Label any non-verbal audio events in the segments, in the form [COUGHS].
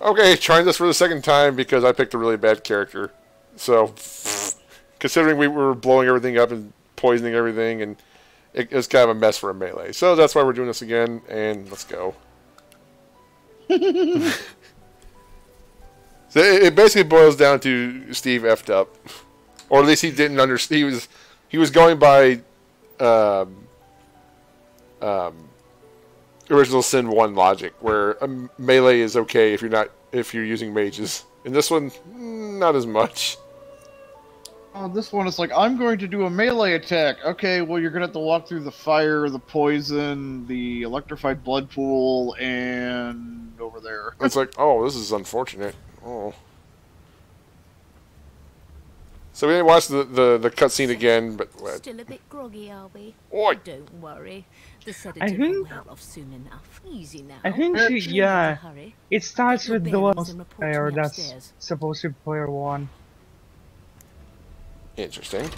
Okay, trying this for the second time because I picked a really bad character. So, considering we were blowing everything up and poisoning everything, and it, it was kind of a mess for a melee. So that's why we're doing this again, and let's go. [LAUGHS] so it, it basically boils down to Steve effed up, or at least he didn't understand. He was he was going by um, um, original sin one logic, where a melee is okay if you're not if you're using mages. In this one, mm, not as much. Oh, this one is like, I'm going to do a melee attack. Okay, well, you're going to have to walk through the fire, the poison, the electrified blood pool, and over there. It's like, oh, this is unfortunate. Oh. So we didn't watch the, the, the cutscene again, but... uh, Still a bit groggy, are we? Oi! Don't worry. The I think- wear soon enough. Easy now. I think Yeah, she, yeah, it starts with the bearings last and report to player that's supposed to be player one. Interesting.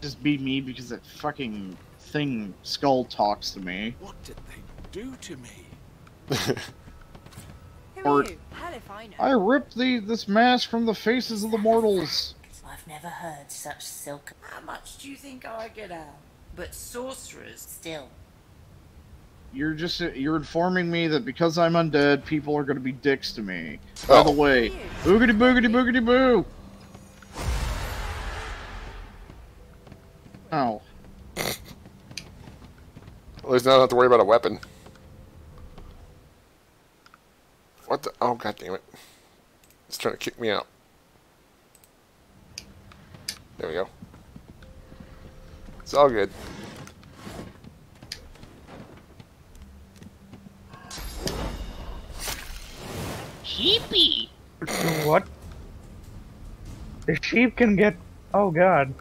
Just be me because that fucking thing skull talks to me. What did they do to me? [LAUGHS] Who Or- you? Hell if I know. I ripped the this mask from the faces of the mortals. I've never heard such silk. How much do you think I get out? But sorcerers. Still, You're just you're informing me that because I'm undead, people are going to be dicks to me. By oh. the Oh. way, boogity boogity boogity boo. Oh, At least now I don't have to worry about a weapon. What the? Oh, god damn it. It's trying to kick me out. There we go. It's all good. sheepy. [COUGHS] what? The sheep can get. Oh god.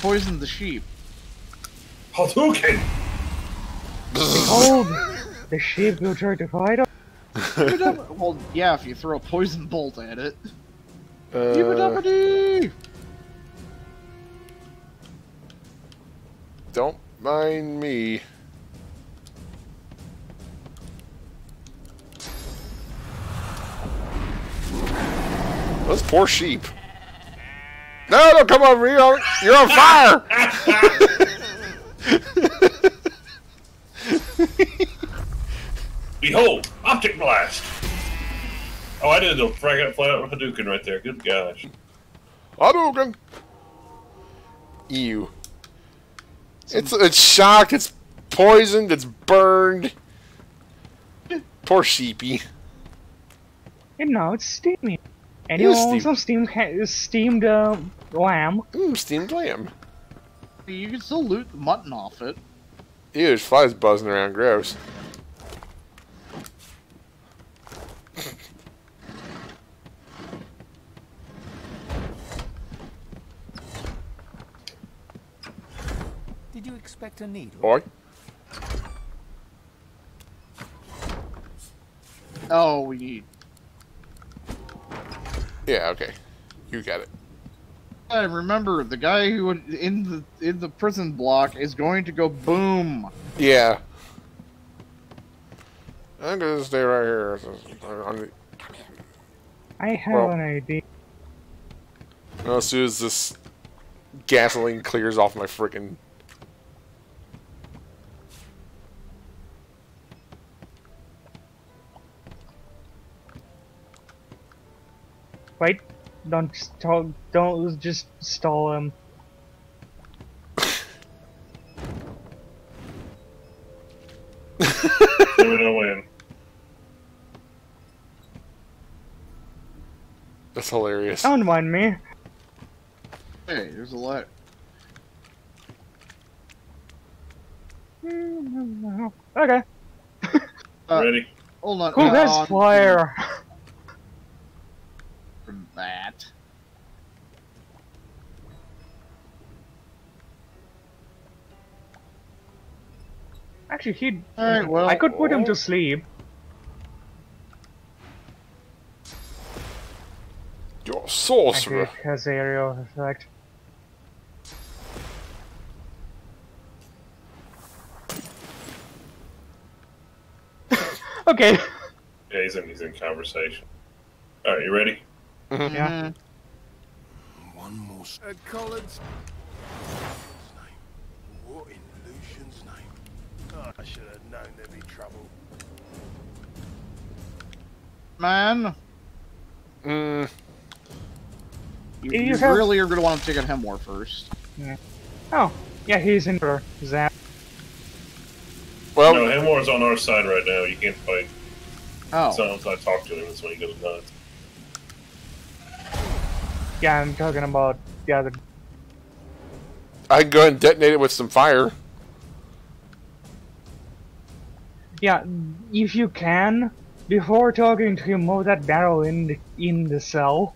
Poisoned the sheep. Hadouken! Behold! the sheep will try to fight us. [LAUGHS] well, yeah, if you throw a poison bolt at it. Uh, don't mind me. Those poor sheep. No, don't come over here. You're on- You're on fire. [LAUGHS] Behold, optic blast! Oh, I did the flat out flat out Hadouken right there. Good gosh. Hadouken. Ew. It's it's shocked. It's poisoned. It's burned. Poor sheepy. And now it's steamy. And you is steam- also steamed ha- steamed uh, lamb. Mmm, steamed lamb. You can still loot the mutton off it. Ew, there's flies buzzing around. Gross. Did you expect a needle? Boy. Oh, we need. Yeah, okay. You got it. I remember the guy who would- in the in the prison block is going to go boom. Yeah. I'm gonna stay right here. Uh, on the- I have Well- an idea. Well, as soon as this gasoline clears off my freaking. Wait, don't stall. Don't just stall him. We're gonna win. That's hilarious. Don't mind me. Hey, there's a lot. Okay. Uh, Ready? Hold on. Who uh, has on fire? that. Actually, he. Right, well, I could put oh. him to sleep. Your sorcerer. Actually, has aerial effect. [LAUGHS] okay. Yeah, he's in, he's in conversation. All right, you ready? Yeah. One more. s- Uh, Collins. What in Lucian's name? Oh, I should have known there'd be trouble. Man, Mm, you, You you have- really are going to want to take out Hemmore first. Yeah. Oh, yeah, he's in for Zap. well, no, Hemmore's on our side right now. You can't fight. Oh. So I talk to him, that's when he goes nuts. Yeah, I'm talking about the other. I can go ahead and detonate it with some fire. Yeah, if you can, before talking to him, move that barrel in the, in the cell,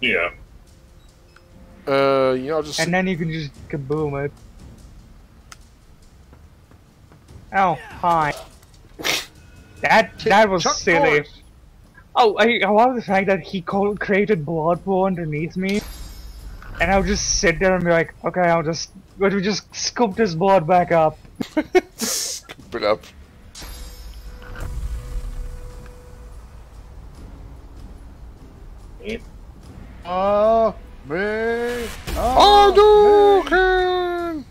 Yeah. Uh, you know, just and then you can just kaboom it. Oh, hi. [LAUGHS] That that was Chuck silly. Norris. Oh, I, I love the fact that he co- created blood pool underneath me, and I'll just sit there and be like, okay, I'll just, but we just scoop this blood back up. scoop it up. Yeah. Oh, me. Oh, me. Hadouken!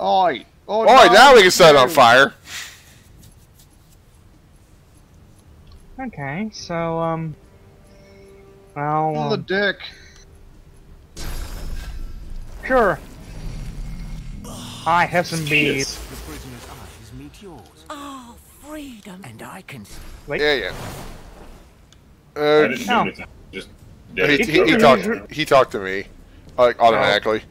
Oi. Oh, Alright, now we can set it on fire. Okay, so um, well, The um, dick. sure. I have some bees. The prisoner's eyes meet yours, Oh, freedom. and I can. Wait. Yeah, yeah. I Uh, didn't No. do anything. Just he, he, he talked. He talked to me, like automatically.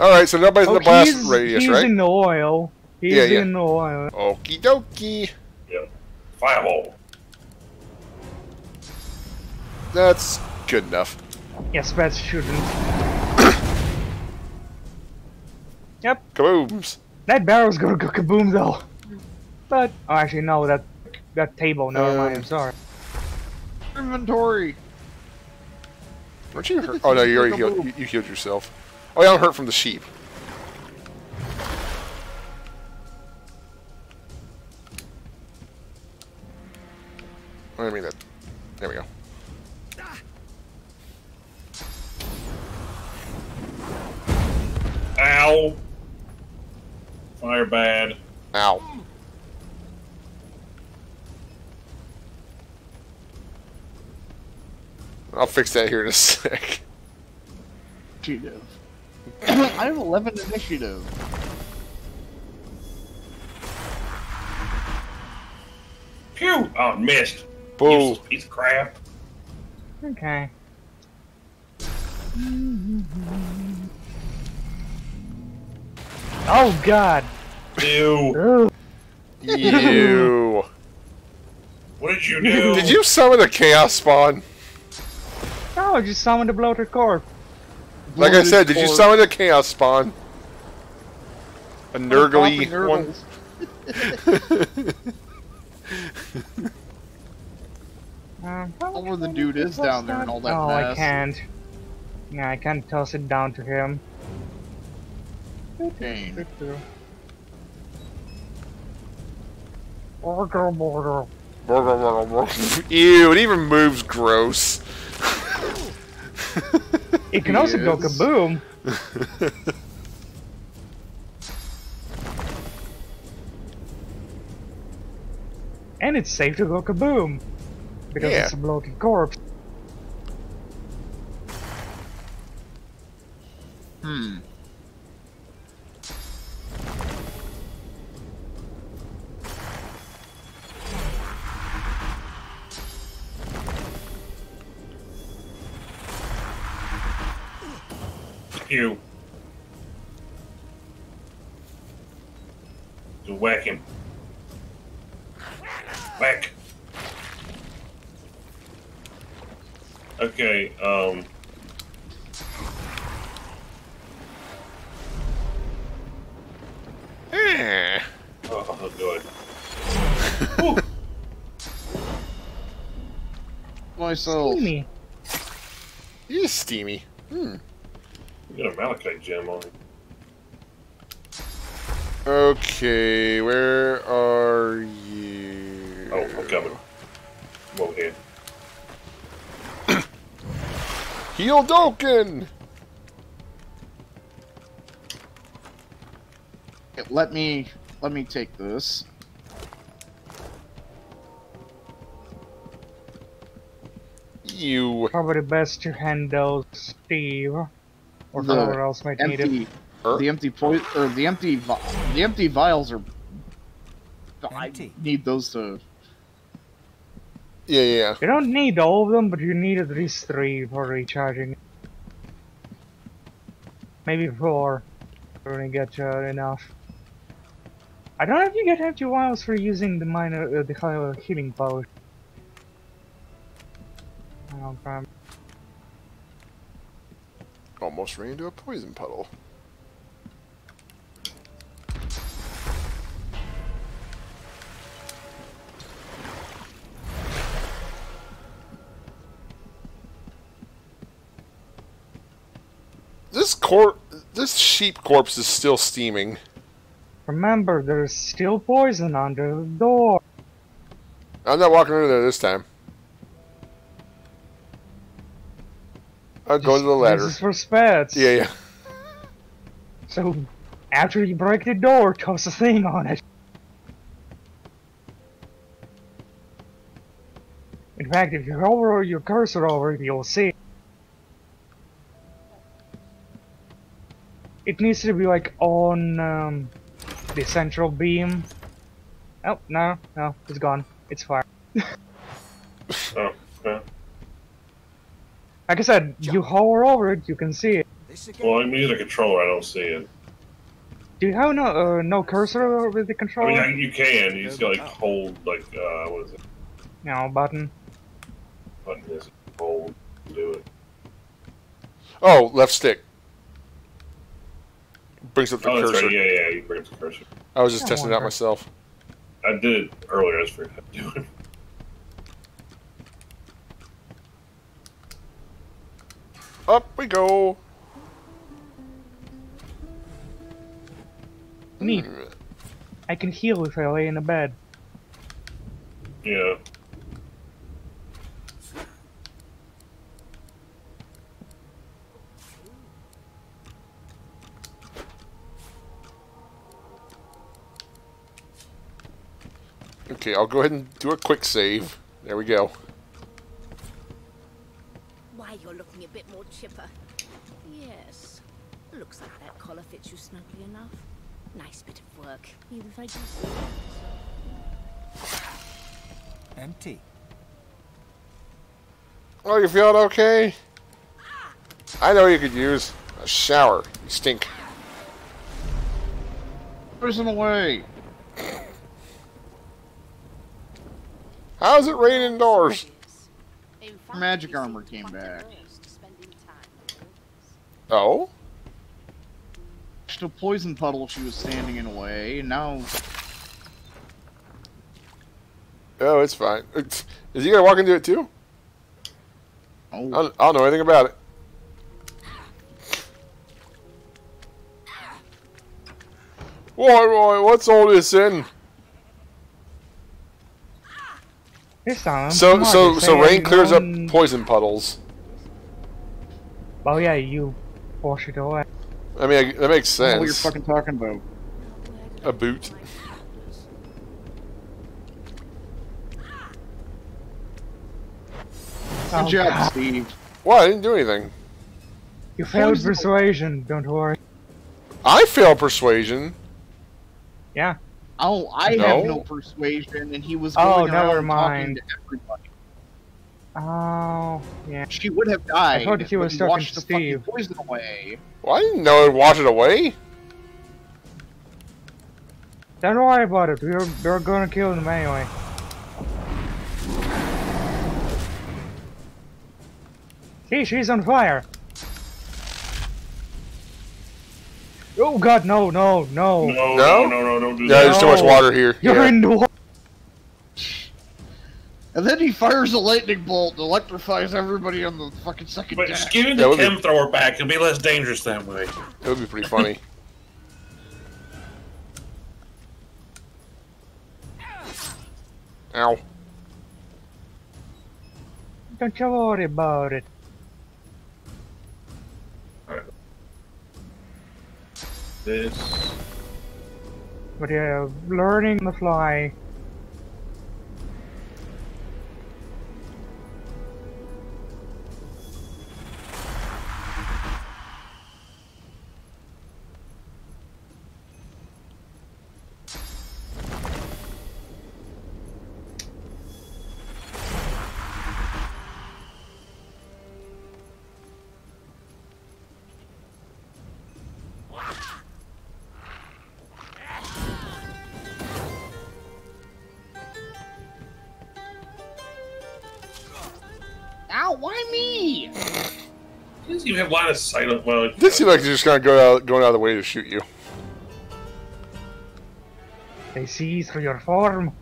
All right, so nobody's in Oh, the blast he's, radius, he's right? He's in the oil. He's Yeah, yeah. in the oil. Okie dokie. Yeah. Fireball. That's good enough. Yes, that shouldn't. [COUGHS] yep, Kabooms. that barrel's gonna go kaboom though. But oh, actually no, that that table. Never mind. Um, I'm sorry. Inventory. Weren't you hurt? Oh no, you already healed. You, you healed yourself. Oh yeah, I'm hurt from the sheep. I mean that. There we go. Ow. Fire bad. Ow. I'll fix that here in a [LAUGHS] sec. Initiative. [COUGHS] I have 11 initiative. Phew! Oh, missed. Boo. Useless piece of crap. Okay. Oh God. Ew. Ugh. [LAUGHS] You. What did you [LAUGHS] do? Did you summon the chaos spawn? No, I just summoned the bloated corpse. Like I said, did you summon the chaos spawn? A Popping nurgly one. nurgles. Um, Tell where the dude is down there and all that Oh, I can't. Yeah, I can't toss it down to him. Dang. Border, border. [LAUGHS] Ew, it even moves gross. [LAUGHS] It can also go kaboom. [LAUGHS] and it's safe to go kaboom. Because Yeah. it's a bloated corpse. Hmm. You. To whack him. Whack. Okay, um. Eh. Oh, good. [LAUGHS] My soul. Steamy. He's steamy. You got a malachite gem on him. Okay, where are you? Oh, I'm coming. I'm over here. Heel Doken! Let me let me take this. You. Probably best to handle Steve. Or The whoever else might need it. Er? the empty po- or the empty vi- the empty vials are. I need those to. Yeah, yeah. You don't need all of them, but you need at least three for recharging. Maybe four. When you get uh, enough. I don't know if you get empty vials for using the minor, uh, the healing potion. I don't remember. Almost ran into a poison puddle. This cor- this sheep corpse is still steaming. Remember, there's still poison under the door. I'm not walking under there this time. I'll go to the ladder. This is for spats. Yeah, yeah. So, after you break the door, toss a thing on it. In fact, if you hover your cursor over it, you'll see. It needs to be like on um, the central beam. Oh, no, no, it's gone. It's fire. [LAUGHS] Oh, yeah. Like I said, you hover over it, you can see it. Well, I'm using a controller. I don't see it. Do you have no uh, no cursor with the I controller? mean, I, you can. You just got like hold like uh, what is it? No button. Button is hold. Do it. Oh, left stick. Brings up the Oh, that's cursor. right. Yeah, yeah. You bring up the cursor. I was just I testing it out myself. I did it earlier. I just forgot to do it. Up we go. Neat. I can heal if I lay in a bed. Yeah. Okay, I'll go ahead and do a quick save. There we go. Why, you're looking a bit more chipper. Yes. Looks like that collar fits you snugly enough. Nice bit of work, even if I do say Empty. Oh, you feeling okay? Ah! I know you could use a shower. You stink. Poison away. How's it rain indoors? Magic armor came back. averse to spending time with others. Oh? Just a poison puddle she was standing in a way, and now Oh, it's fine. It's- [LAUGHS] Is he gonna walk into it too? Oh. I oh, don't, I don't know anything about it. Why, why, what's all this in? This time. So, on, so, so rain clears up poison puddles. Oh yeah, you wash it away. I mean, I- that makes I don't know what you're sense. fucking talking about. A boot. Oh, Good Oh, job, God. Steve. Why? I didn't do anything. You failed Poison- persuasion. Don't worry. I failed persuasion. Yeah. Oh, I No. have no persuasion, and he was Oh, going never mind. talking to everybody. Oh yeah. She would have died. I thought he was but talking washed to the poison away. Well, I didn't know I'd wash it away. Don't worry about it. We're we're gonna kill him anyway. See, she's on fire. Oh God, no, no, no! No, No? no, no, no, don't do Yeah, there's too much water here. You're Yeah. in the water. And then he fires a lightning bolt and electrifies everybody on the fucking second but deck. Give him the chem be... thrower back. It'll be less dangerous that way. It would be pretty funny. Ow. Don't you worry about it. Right. This. But yeah, learning the fly. Doesn't even have line of sight on. Well, This seems like they're just gonna go out, going out of the way to shoot you. They see through your form.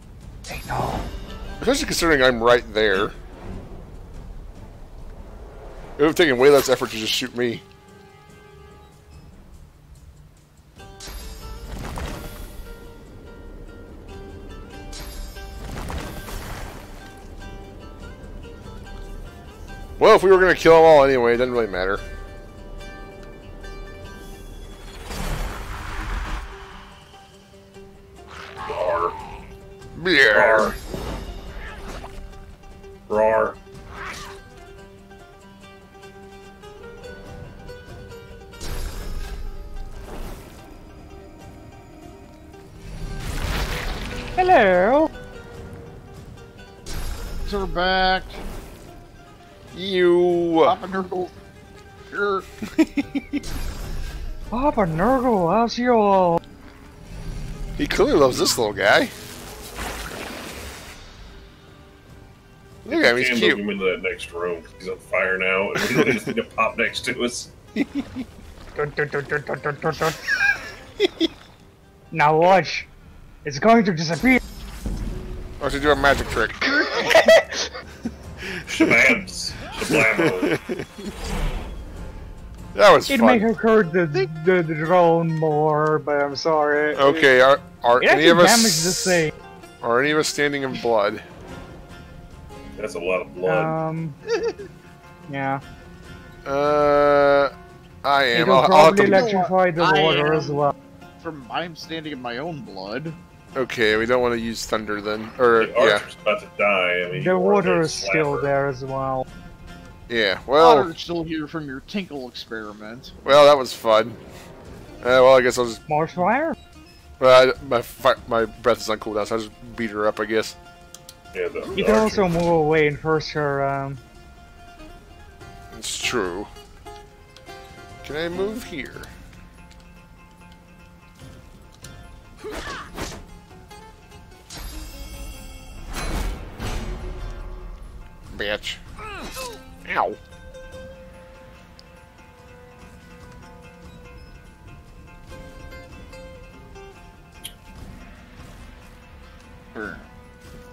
They know. Especially considering I'm right there. It would have taken way less effort to just shoot me. Well, if we were going to kill them all anyway, it doesn't really matter. Roar. Roar. Hello. Her back. You. Papa Nurgle. Sure. [LAUGHS] Papa Nurgle, how's you all? He clearly loves this little guy. He's Can't cute. move him into that next room. He's on fire now, and we don't just need to pop next to us. Dun, dun, dun, dun, dun, dun, dun, dun. now watch. It's going to disappear. Or to do a magic trick. [LAUGHS] Shababs. Shablamo. That was It fun. may have hurt the, the, the drone more, but I'm sorry. Okay, are, are It any actually of damaged us the same. are any of us standing in blood? That's a lot of blood. Um. [LAUGHS] yeah. Uh, I am. It'll I'll, I'll probably to, electrify the I water am- as well. From I'm standing in my own blood. okay, we don't want to use thunder then. Or the yeah, Archer's about to die. I mean, The water is still slapper. there as well. yeah. Well, Otter's still here from your tinkle experiment. well, that was fun. Uh, well, I guess I'll just. More fire? Well, I, my fi- my breath is on cooldown, so I just beat her up. I guess. Yeah, the, You the can Archer. also move away and first her, um. It's true. Can I move here? Bitch. Ow.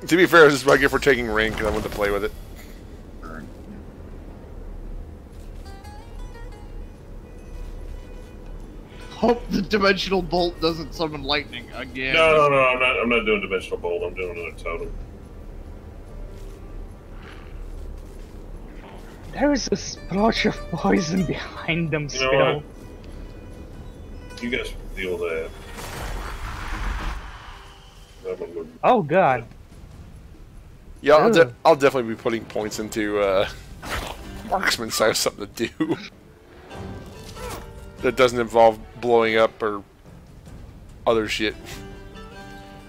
To be fair, this is what I get for taking rank, and I want to play with it. Hope the dimensional bolt doesn't summon lightning again. No, no, no. I'm not. I'm not doing dimensional bolt. I'm doing another totem. There is a splotch of poison behind them You still. know what? You guys deal with that. I'm gonna move. Oh god. Yeah, I'll, de- I'll definitely be putting points into uh, marksman, so I have something to do. that doesn't involve blowing up or other shit.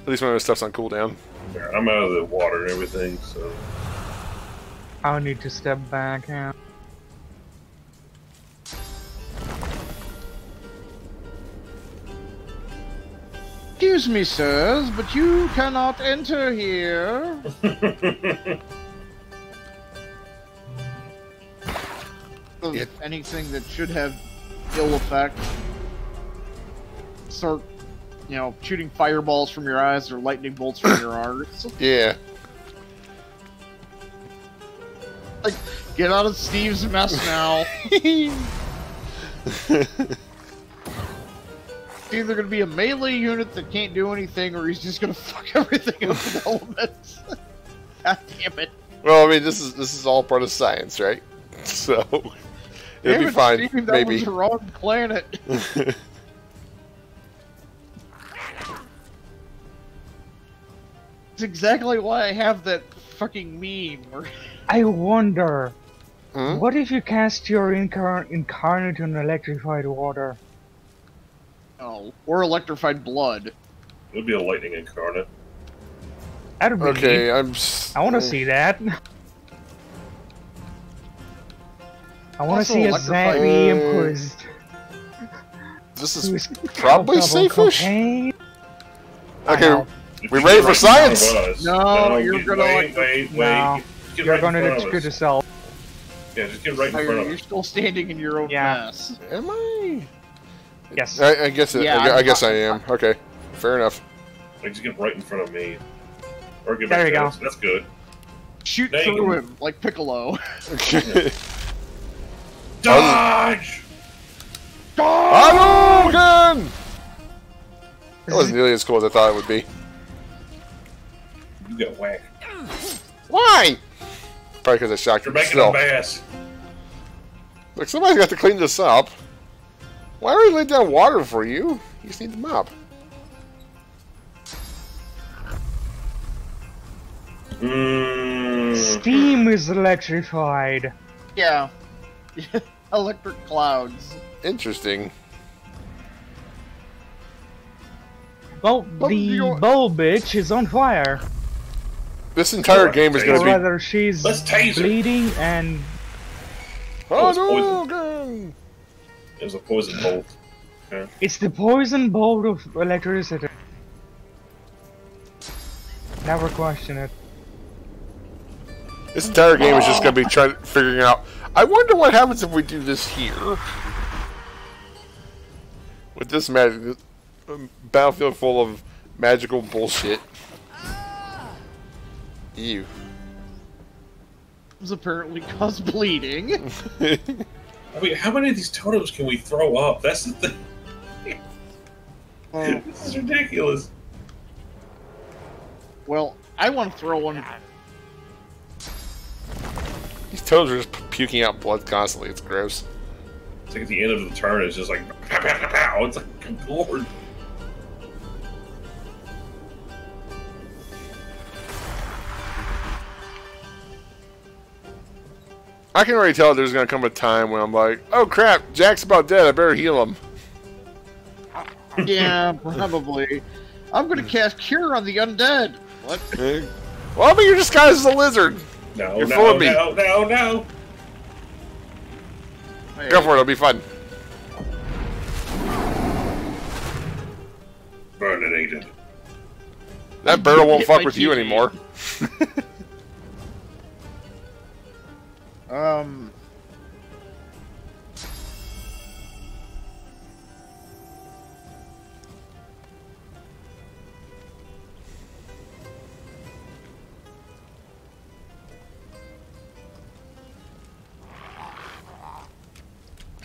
At least when the stuff's on cooldown. There, I'm out of the water and everything, so I'll need to step back, yeah. Excuse me, sirs, but you cannot enter here. [LAUGHS] It- anything that should have ill effect. Start, you know, shooting fireballs from your eyes or lightning bolts from your [LAUGHS] arms. Yeah. Like, Get out of Steve's mess now. [LAUGHS] It's either gonna be a melee unit that can't do anything, or he's just gonna [LAUGHS] fuck everything up with [LAUGHS] elements. [LAUGHS] God damn it. Well, I mean, this is this is all part of science, right? So it'll Damn be it, fine, Steve, that maybe. was the wrong planet. It's exactly why I have that fucking meme. I wonder, Hmm? what if you cast your incar- incarnate on electrified water? Oh, or electrified blood. It would be a lightning incarnate. That'd be Okay, neat. I'm. I want to see that. I want to see a electrified- Zabi Uh, Empress This is [LAUGHS] probably double safe-ish. Okay, We you ready for right in front of science? us- No, you're gonna, wait, like- wait, wait. No, You're right gonna in front of screw yourself. Yeah, just get right in front You're, of you're still standing in your own Yeah. mess. am I? Yes. I, I guess. It, Yeah, I, I guess I am. Okay, fair enough. I just get right in front of me. Or get There back you go. That's good. Shoot Dang. through him like Piccolo. [LAUGHS] Dodge! Hadouken! That wasn't nearly as cool as I thought it would be. You got whacked. Why? Probably because I shocked You're him. making Still, a mess. look, somebody's got to clean this up. Why are we laying down water for you? You just need the mop. Mmm. Steam is electrified. Yeah. [LAUGHS] Electric clouds. Interesting. Well, Oh, the you- bow bitch is on fire. This entire game is going to be rather, she's Let's bleeding and Oh, it's poison. Hadouken! It was a poison bolt. it's the poison bolt of electricity. Never question it. This entire game is just going to be trying figuring out. I wonder what happens if we do this here. With this magic, um, battlefield full of magical bullshit. Ew. It's apparently cause bleeding. [LAUGHS] I mean, how many of these totems can we throw up? That's the thing. Oh, [LAUGHS] This is ridiculous. well, I want to throw one. These totems are just puking out blood constantly. It's gross. It's like at the end of the turn, it's just like pow, pow, pow, pow. It's like, good lord. I can already tell there's gonna come a time when I'm like, oh crap, Jack's about dead. I better heal him. Yeah, [LAUGHS] probably. I'm gonna cast Cure on the undead. What? Well, but you're disguised as a lizard. No, You're no, fooling me. no, no, no. Go for it. It'll be fun. Burninated. That barrel won't fuck my with you anymore. [LAUGHS] Um.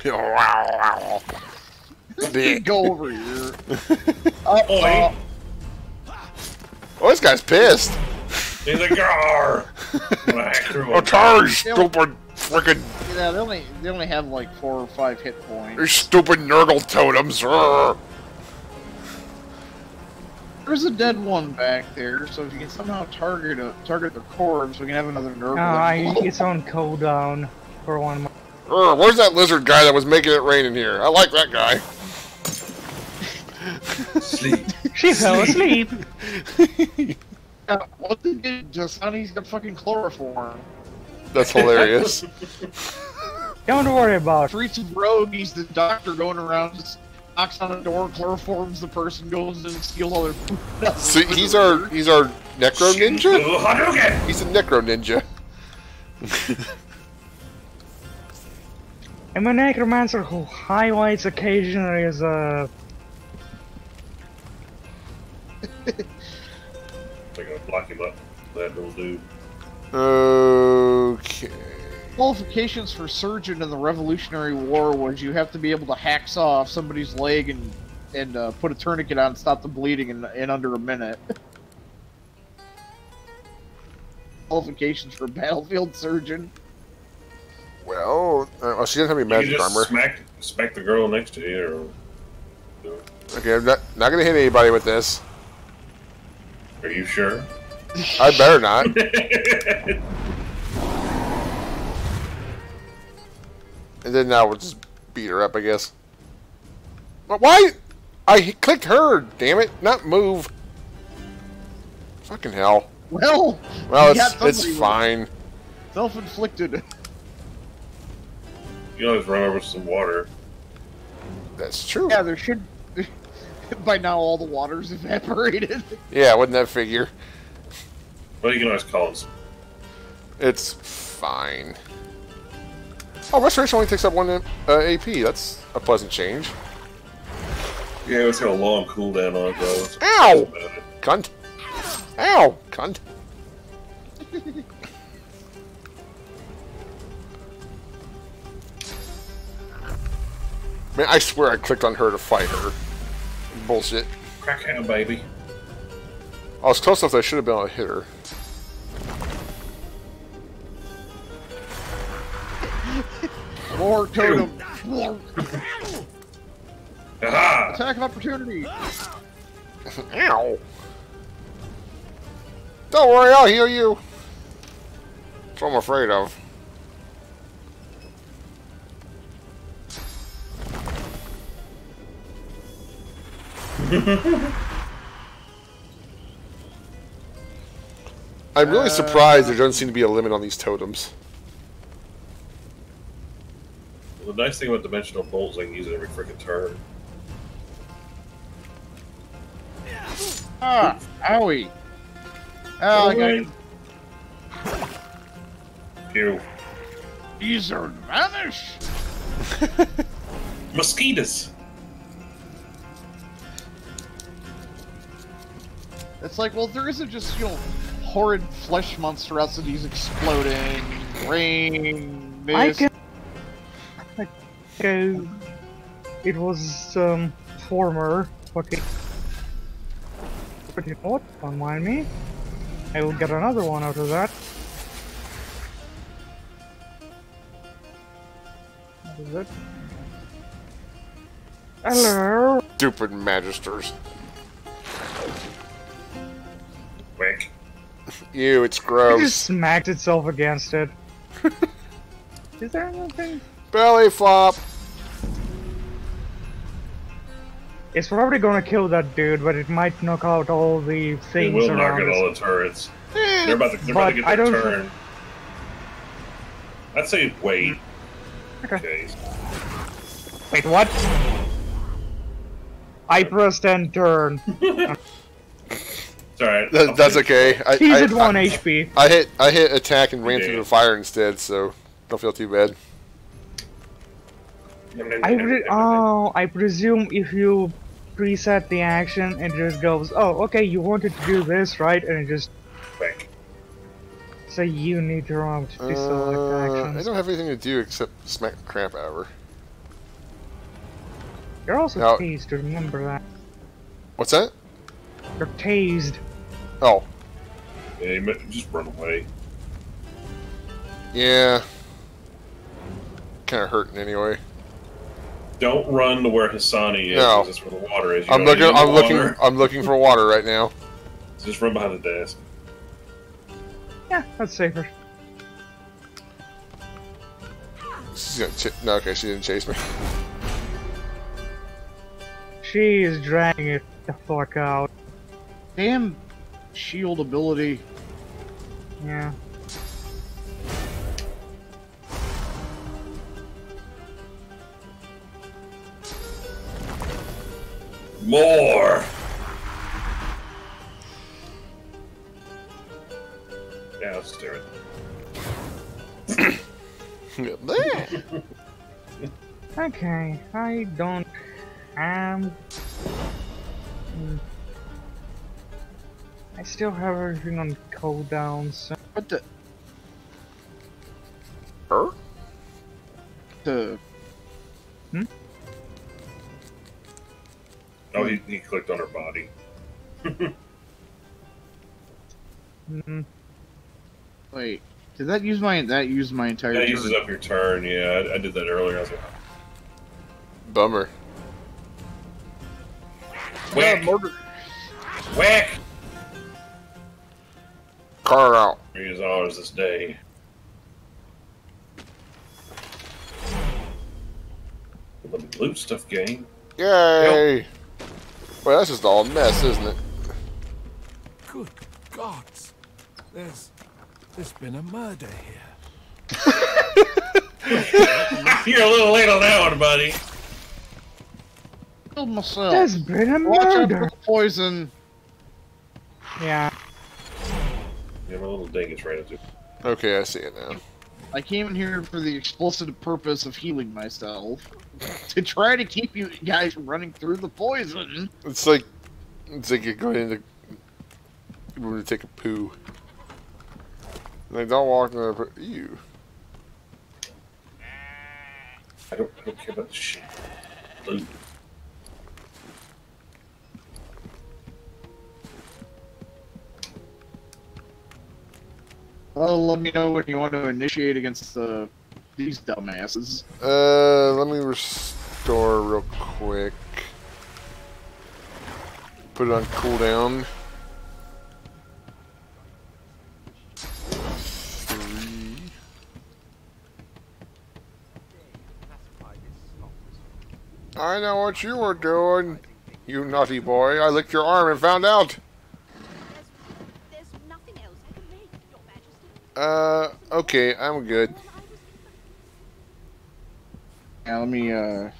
[LAUGHS] Bleh. Go over here. Uh, Oi. uh, oh, this guy's pissed. He's like, "Grr." Whack through Oh, him. stupid freaking, yeah, they only they only have like four or five hit you points. stupid Nurgle totems. There's a dead one back there, so if you can somehow target a target the corpse, we can have another nerve. Uh, I, it's on cooldown for one month. Where's that lizard guy that was making it rain in here? I like that guy. Sleep. She fell asleep. [LAUGHS] What did he just Sonny's got fucking chloroform. That's hilarious. [LAUGHS] Don't worry about it. For each rogue, he's the doctor going around, just knocks on a door, chloroforms the person, goes and steals all their food. [LAUGHS] See, he's our he's our necro ninja. He's a necro ninja. [LAUGHS] I'm a necromancer who highlights occasionally as a They're gonna block him up. That little dude. Okay. Qualifications for surgeon in the Revolutionary War was you have to be able to hacksaw off somebody's leg and and uh, put a tourniquet on, and stop the bleeding in, in under a minute. [LAUGHS] qualifications for battlefield surgeon. Well, uh, well, she doesn't have any You magic just armor. smack smack the girl next to you, Okay, I'm not, not gonna hit anybody with this. Or are you sure? I better not. [LAUGHS] and then now we'll just beat her up, I guess. But why? I clicked her, damn it, not move. Fucking hell. Well, Well, it's, it's fine. Self-inflicted. You always run over some water. That's true. Yeah, there should. [LAUGHS] By now, all the water's evaporated. [LAUGHS] Yeah, wouldn't that figure? Well, you can always call us. It's fine. Oh, restoration only takes up one uh, AP. That's a pleasant change. Yeah, it's got a long cooldown on it, though. It's- Ow! about. Cunt. Ow! Cunt. [LAUGHS] Man, I swear I clicked on her to fight her. Bullshit. Crackhand, baby. Oh, I was close enough that I should have been able to hit her. More totem. Aha! Attack of opportunity. Ow! Don't worry, I'll heal you. That's what I'm afraid of. [LAUGHS] I'm really surprised there doesn't seem to be a limit on these totems. The nice thing about dimensional bolts, I can use it every freaking turn. Ah, owie. Oh, I got Away. him. Pew. These are vanish. [LAUGHS] Mosquitoes! It's like, well, there isn't just, you know, horrid flesh monstrosities exploding, rain, mist. I mist. can. Okay, it was um former, but it, but you know what? Don't mind me. I will get another one out of that. What is it? Hello. Stupid magisters. Whack. Ew, it's It gross. just smacked itself against it. [LAUGHS] is there anything? Belly flop. It's probably gonna kill that dude, but it might knock out all the things. It things will knock out all the turrets. They're about to, they're about to But get I their don't- turn. I'd say wait. Okay. Okay. Wait, what? I pressed and turn. [LAUGHS] It's alright. That, that's okay. I, He's I, at one I, HP. I hit I hit attack and ran You through the fire instead, so don't feel too bad. I pre- oh, I presume if you preset the action, it just goes, oh, okay, you wanted to do this, right? And it just Whack. say you need to run to Uh, deselect I don't have anything to do except smack the crap out of her. You're also Now- tased, remember that. What's that? You're tased. Oh, Yeah, you just run away. yeah. Kind of hurting anyway. Don't run to where Hassani is. No. 'cause That's where the water is. You I'm looking. I'm looking. water. I'm looking for water right now. [LAUGHS] Just run behind the desk. Yeah, that's safer. She's gonna ch- no, okay, she didn't chase me. She is dragging it the fuck out. Damn shield ability. Yeah. More. Yeah, let's do it. Okay, I don't um. I still have everything on cooldown, so What the? Her? The Hmm? Oh, he, he clicked on her body. mm, Wait, did that use my that used my entire That turn? uses up your turn. Yeah, I, I did that earlier. I was like, Bummer. whack, whack. Car out. Use ours this day. The me loot stuff, game. Yay! Well, that's just all mess, isn't it? Good gods. There's there's been a murder here. [LAUGHS] You're a little late on that one, buddy. Killed myself. There's been a Watch out for murder. the poison. Yeah. Yeah, my little dingus ran into. Okay, I see it now. I came in here for the explicit purpose of healing myself. to try to keep you guys from running through the poison. It's like it's like you're going into room to take a poo. Like don't walk in the you. I don't, I don't care about the shit. Loot. Well, let me know when you want to initiate against uh, these dumbasses. Uh, let me restore real quick. Put it on cooldown. I know what you were doing, you naughty boy. I licked your arm and found out. There's, there's nothing else I can make, Your Majesty. Uh, okay, I'm good. Now let me uh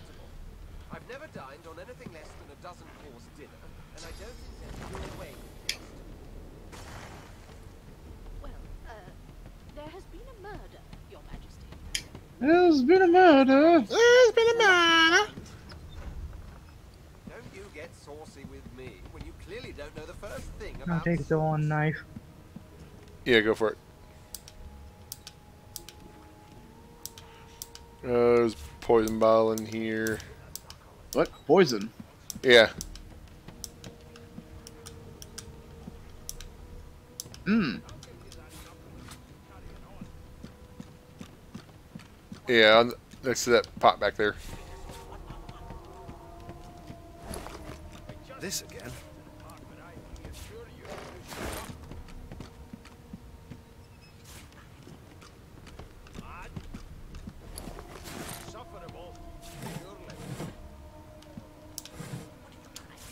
I've never dined on anything less than a dozen course dinner, and I don't intend to go away. Well, uh, there has been a murder, Your Majesty. There's been a murder. There's been a murder. Don't you get saucy with me when you clearly don't know the first thing I'll take the one knife. Yeah, go for it. Uh, there's poison bottle in here. What? Poison? Yeah. Hmm. Yeah, on, next to that pot back there. This again. Potato. I'll tell you. Boil 'em, mash 'em, stick 'em in the Quiet long stew. enough For me to listen. Never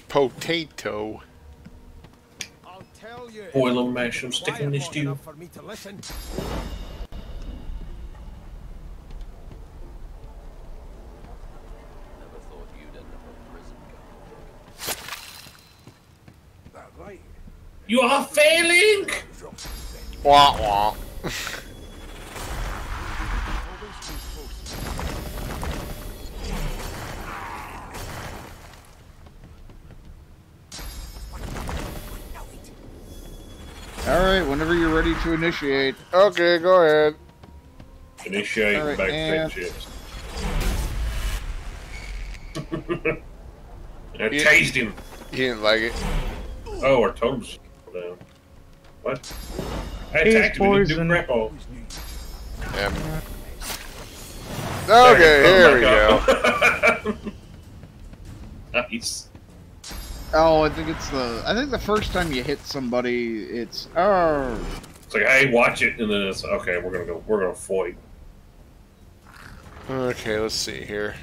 thought you'd end up a prison guard. That right. You are failing! Wah wah. To initiate. Okay, go ahead. Initiate Alright, back and- chips. [LAUGHS] I Yeah. tased him. He didn't like it. Oh, our toes down. What? I attacked him and didn't do poison. crap all. Yeah. Okay, here we go. go. [LAUGHS] nice. Oh, I think it's the. I think the first time you hit somebody, it's oh. It's like, hey, watch it, and then it's okay. We're gonna go. We're gonna fight. Okay, let's see here.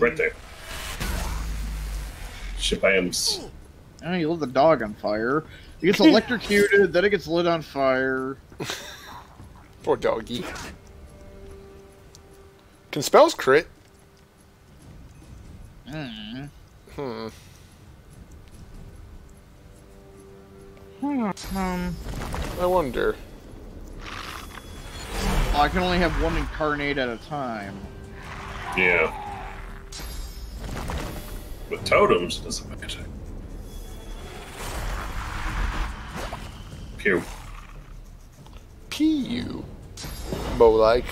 Right there. Shabams. Oh, you lit the dog on fire. It gets [LAUGHS] electrocuted, then it gets lit on fire. [LAUGHS] Poor doggy. Can spells crit? Hmm. Hmm. Hmm, um, I wonder. Oh, I can only have one incarnate at a time. Yeah. With totems, doesn't matter. Pew. Pew. Mo like.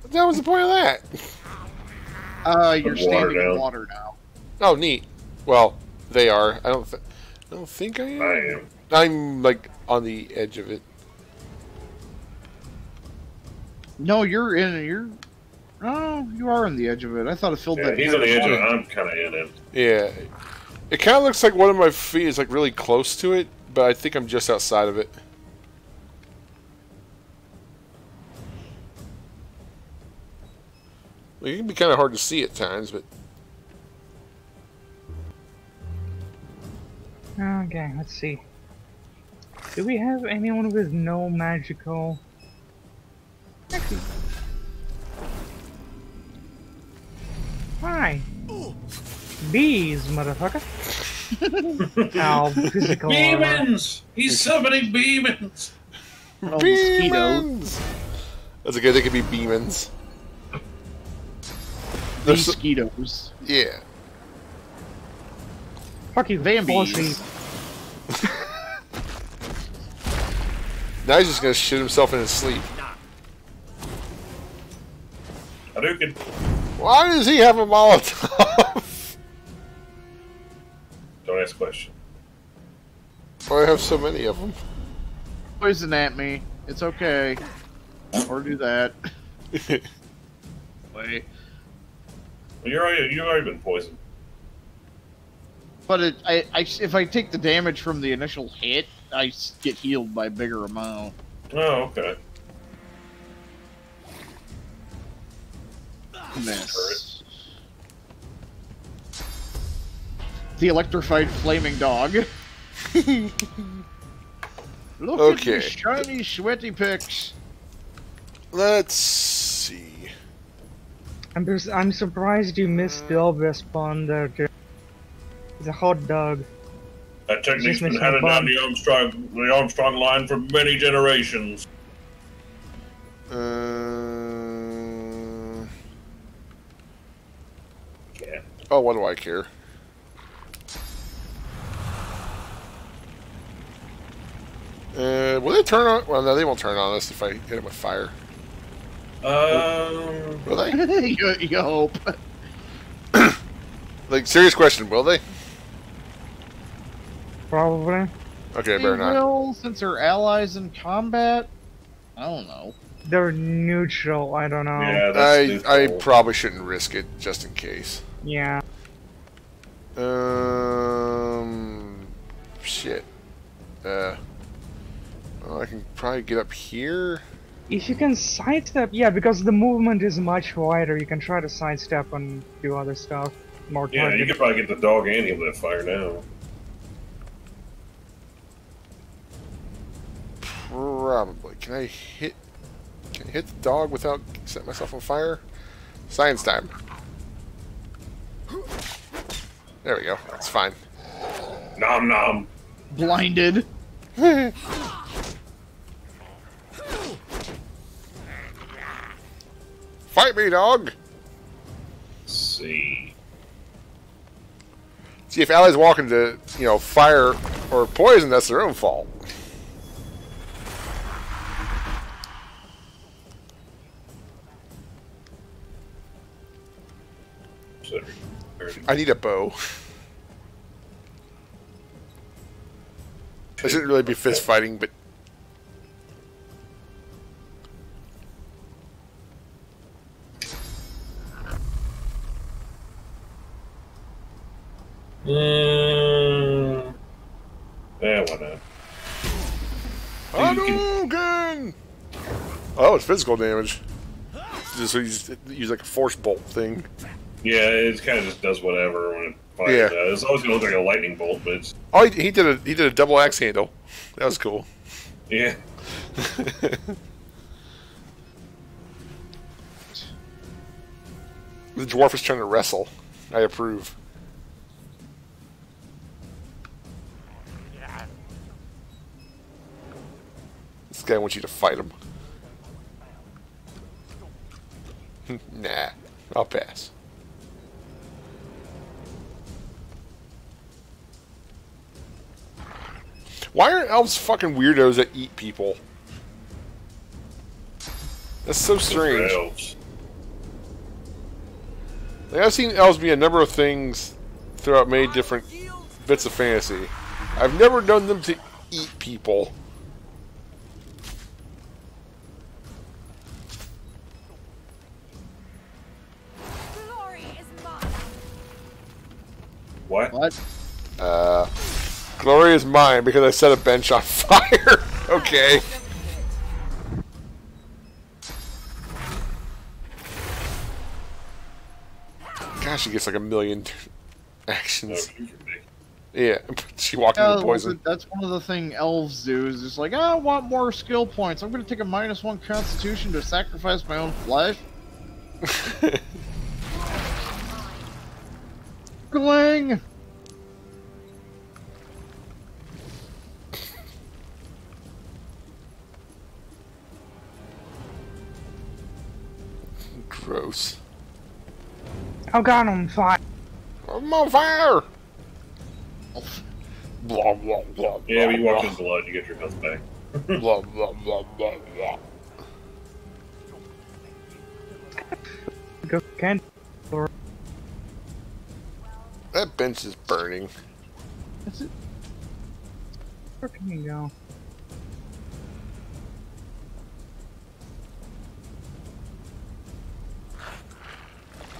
What the was the point of that? Uh, you're water standing in water now. Oh, neat. Well, they are. I don't. Th- I don't think I am. I am. I'm like on the edge of it. No, you're in. You're. Oh, you are on the edge of it. I thought it filled Yeah, that. he's on the edge of it. I'm kind of in it. Yeah. It kind of looks like one of my feet is like really close to it, but I think I'm just outside of it. Well, it can be kind of hard to see at times, but okay, let's see. Do we have anyone with no magical? Actually. Hi. Bees, motherfucker. [LAUGHS] Ow, physical armor. Demons! He's summoning demons! Oh, mosquitoes. Beemans! That's okay. They could be beemans. They're so- Mosquitoes. yeah. Fuck you, Vambies. pussy. Now he's just gonna shoot himself in his sleep. Hadouken. Why does he have a Molotov? [LAUGHS] Don't ask question. Why I have so many of them? Poison at me. It's okay. Or do that. [LAUGHS] Wait. Well, you're already, you've already been poisoned. But it, I, I, if I take the damage from the initial hit, I get healed by a bigger amount. Oh, okay. Miss. The electrified flaming dog. [LAUGHS] Look Okay. at these shiny, sweaty pics. Let's see. I'm just, I'm surprised you missed uh, the obvious pun there. Jer- It's a hot dog. That technique's Just been makes handed down the Armstrong, the Armstrong line for many generations. Uh, Yeah. oh, what do I care? Uh, will they turn on? Well, no, they won't turn on us if I hit them with fire. Um, Will they? [LAUGHS] you, you hope. [COUGHS] Like, serious question, will they? Probably. Okay, They better not. will, since they're allies in combat. I don't know. They're neutral. I don't know. yeah, that's I I probably shouldn't risk it just in case. Yeah. Um, shit. Uh, well, I can probably get up here. If you can sidestep, yeah, because the movement is much wider, you can try to sidestep and do other stuff. More Yeah, you target. could probably get the dog and heal that fire now. Probably. Can I hit? Can I hit the dog without setting myself on fire? Science time. There we go. That's fine. Nom nom. Blinded. [LAUGHS] Fight me, dog. Let's see. See, if allies walk into, you know, fire or poison, that's their own fault. I need a bow. I shouldn't really be fist fighting, but. Mm. Yeah, why not? Hadouken! Oh, it's physical damage. So use, use like a force bolt thing. Yeah, it kind of just does whatever when it fires. Yeah. It's always gonna look like a lightning bolt, but it's Oh, he, he did a he did a double axe handle. That was cool. yeah. [LAUGHS] The dwarf is trying to wrestle. I approve. This guy wants you to fight him. [LAUGHS] nah, I'll pass. Why aren't elves fucking weirdos that eat people? That's so strange. Elves. Like, I've seen elves be a number of things throughout many different bits of fantasy. I've never known them to eat people. What? What? Uh, glory is mine because I set a bench on [LAUGHS] fire. okay. Gosh, she gets like a million actions. Yeah, [LAUGHS] she walked Yeah, into poison. that's one of the thing elves do. Is just like, "Oh, I want more skill points. I'm going to take a minus one Constitution to sacrifice my own flesh. [LAUGHS] Gling. Gross. Oh god, I'm fine. I'm on fire. Blah blah blah. Yeah, but you walk blah, in blood, you get your health back. blah blah blah blah blah. Go can That bench is burning. Where can you go?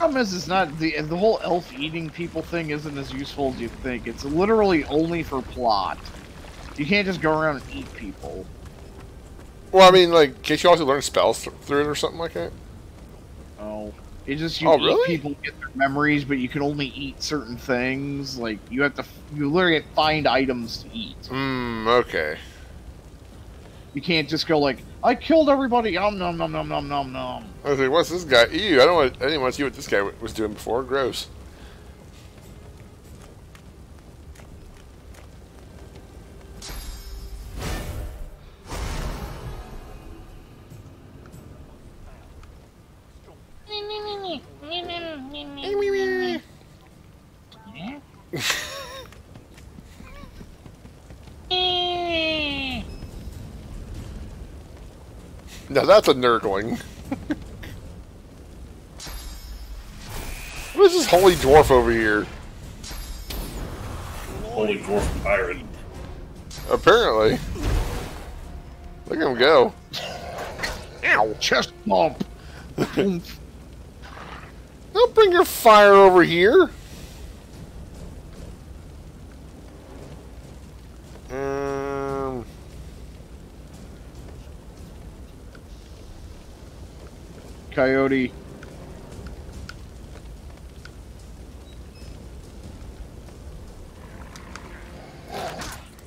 Problem is, it's not the the whole elf eating people thing isn't as useful as you think. It's literally only for plot. You can't just go around and eat people. Well, I mean, like, can't you also learn spells th- through it or something like that? Oh, it just you Oh, eat really? people get their memories, but you can only eat certain things. Like you have to, f- you literally find items to eat. Hmm. Okay. You can't just go like, I killed everybody. Nom nom nom nom nom nom nom. I was like, what's this guy? Ew! I don't want. I didn't want to see what this guy was doing before. Gross. Now that's a nerdling. what is this holy dwarf over here? Holy dwarf pirate. Apparently. Look at him go. Ow! Chest bump. Oomph. Don't bring your fire over here. Coyote.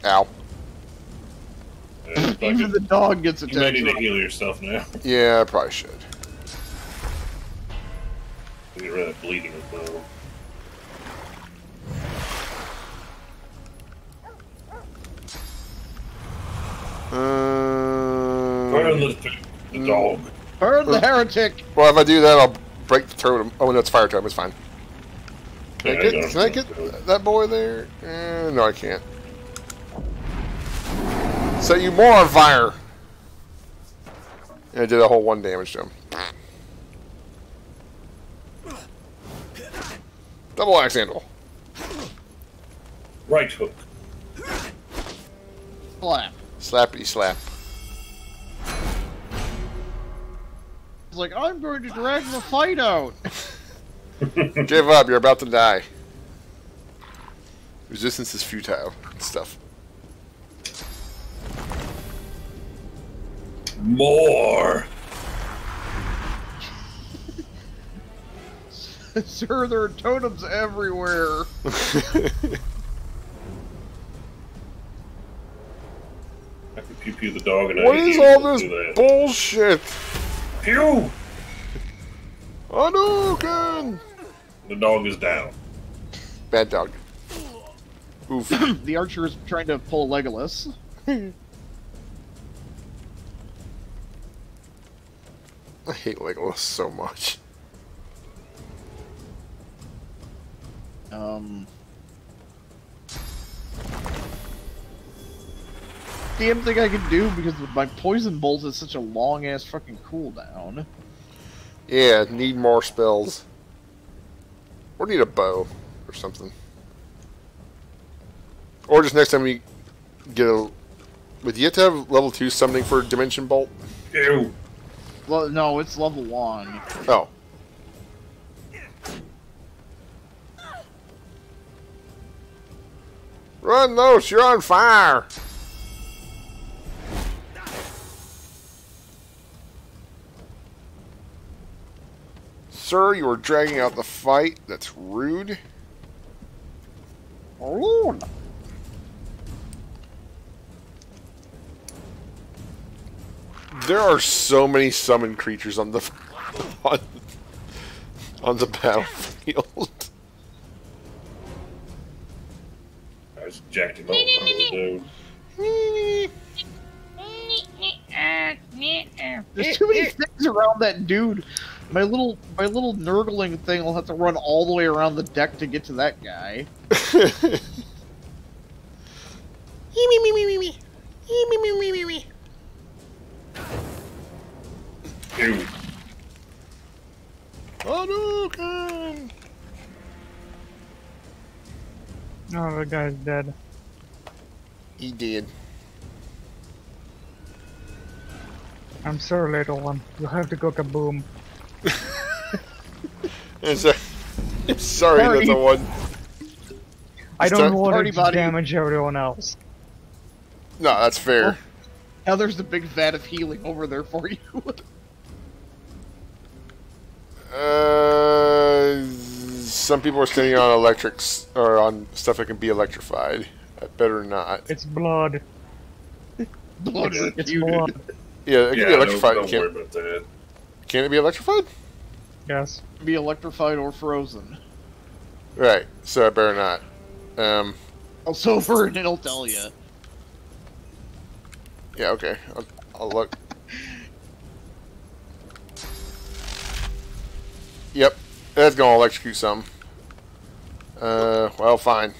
ow. Yeah, Even the dog gets You might need to heal yourself now. Yeah, I probably should. Get rid of bleeding as well. The heretic. well, if I do that, I'll break the totem. Oh, no, it's fire totem. It's fine. Can Yeah, I I get, got can I get that boy there? Eh, no, I can't. Set you more on fire. And I did a whole one damage to him. Double axe handle. Right hook. Slap. Slappity slap. like, I'm going to drag the fight out. [LAUGHS] Give up, you're about to die. Resistance is futile stuff. More! [LAUGHS] Sir, there are totems everywhere. [LAUGHS] I can pew pew the dog and what I What is all this bullshit? Pew! Hadouken! The dog is down. Bad dog. Oof. [CLEARS THROAT] the archer is trying to pull Legolas. [LAUGHS] I hate Legolas so much. Um. Damn thing I can do because my poison bolt is such a long ass fucking cooldown. Yeah, need more spells. Or need a bow or something. Or just next time we get a. Would you have to have level 2 summoning for Dimension Bolt? Ew. Well, no, it's level one. Oh. Run, Lohse, you're on fire! Sir, you are dragging out the fight. That's rude. Lord. There are so many summoned creatures on the [LAUGHS] on, on the battlefield. I just jacked him up. dude. There's too many things around that dude. My little my little nurgling thing will have to run all the way around the deck to get to that guy. [LAUGHS] Ew. Hadouken! Oh, the guy's dead. He did. I'm sorry, little one. You have to go kaboom. I'm sorry, I'm sorry Sorry. that's a one. I don't time- want to body. damage everyone else. No, that's fair. Now there's the big vat of healing over there for you. [LAUGHS] Uh, some people are standing on electrics or on stuff that can be electrified. I better not. It's blood. Blood It's you. blood. Yeah, it can Yeah, be electrified. don't Can't, worry about that. Can it be electrified? Yes. Be electrified or frozen. Right. So I better not. Um. Also, for and it'll tell you. Yeah. Okay. I'll, I'll look. Yep. That's gonna electrocute some. Uh. Well, fine.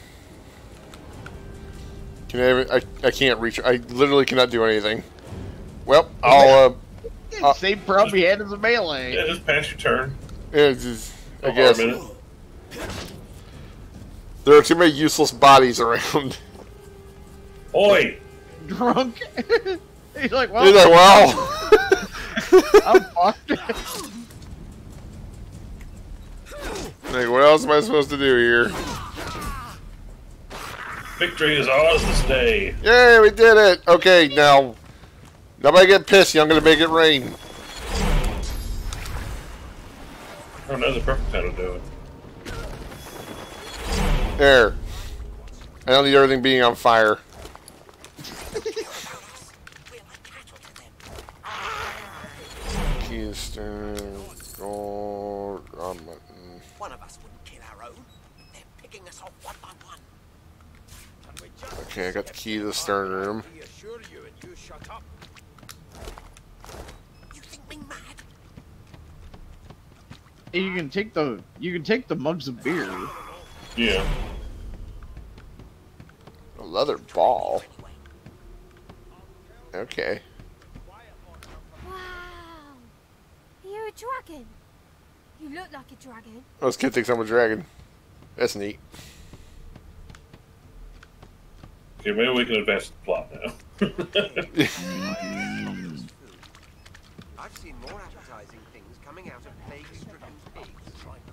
Can I? Even, I. I can't reach. I literally cannot do anything. Well, I'll. Uh, Uh, Same problem he had as a melee. Yeah, just pass your turn. it's just- I guess harm in it. there are too many useless bodies around. Oi! Drunk. [LAUGHS] He's like, well, He's like, well. I'm [LAUGHS] fucked. like, what else am I supposed to do here? Victory is ours this day. Yay, we did it! Okay, now, nobody get pissy. I'm gonna make it rain. I oh, now's the perfect time to do it. There. I don't need everything being on fire. Keystone, gold. One of us wouldn't kill our own. They're picking us off one by one. Okay, I got the key to the stern room. Reassure you and you shut up. You think me mad? And you can take the you can take the mugs of beer. Yeah. A leather ball. Okay. Wow! You're a dragon. You look like a dragon. Oh, this kid thinks I'm a dragon. That's neat. Okay, maybe we can advance the plot now. [LAUGHS] [LAUGHS] I've seen more appetizing things coming out of plague-stricken pigs.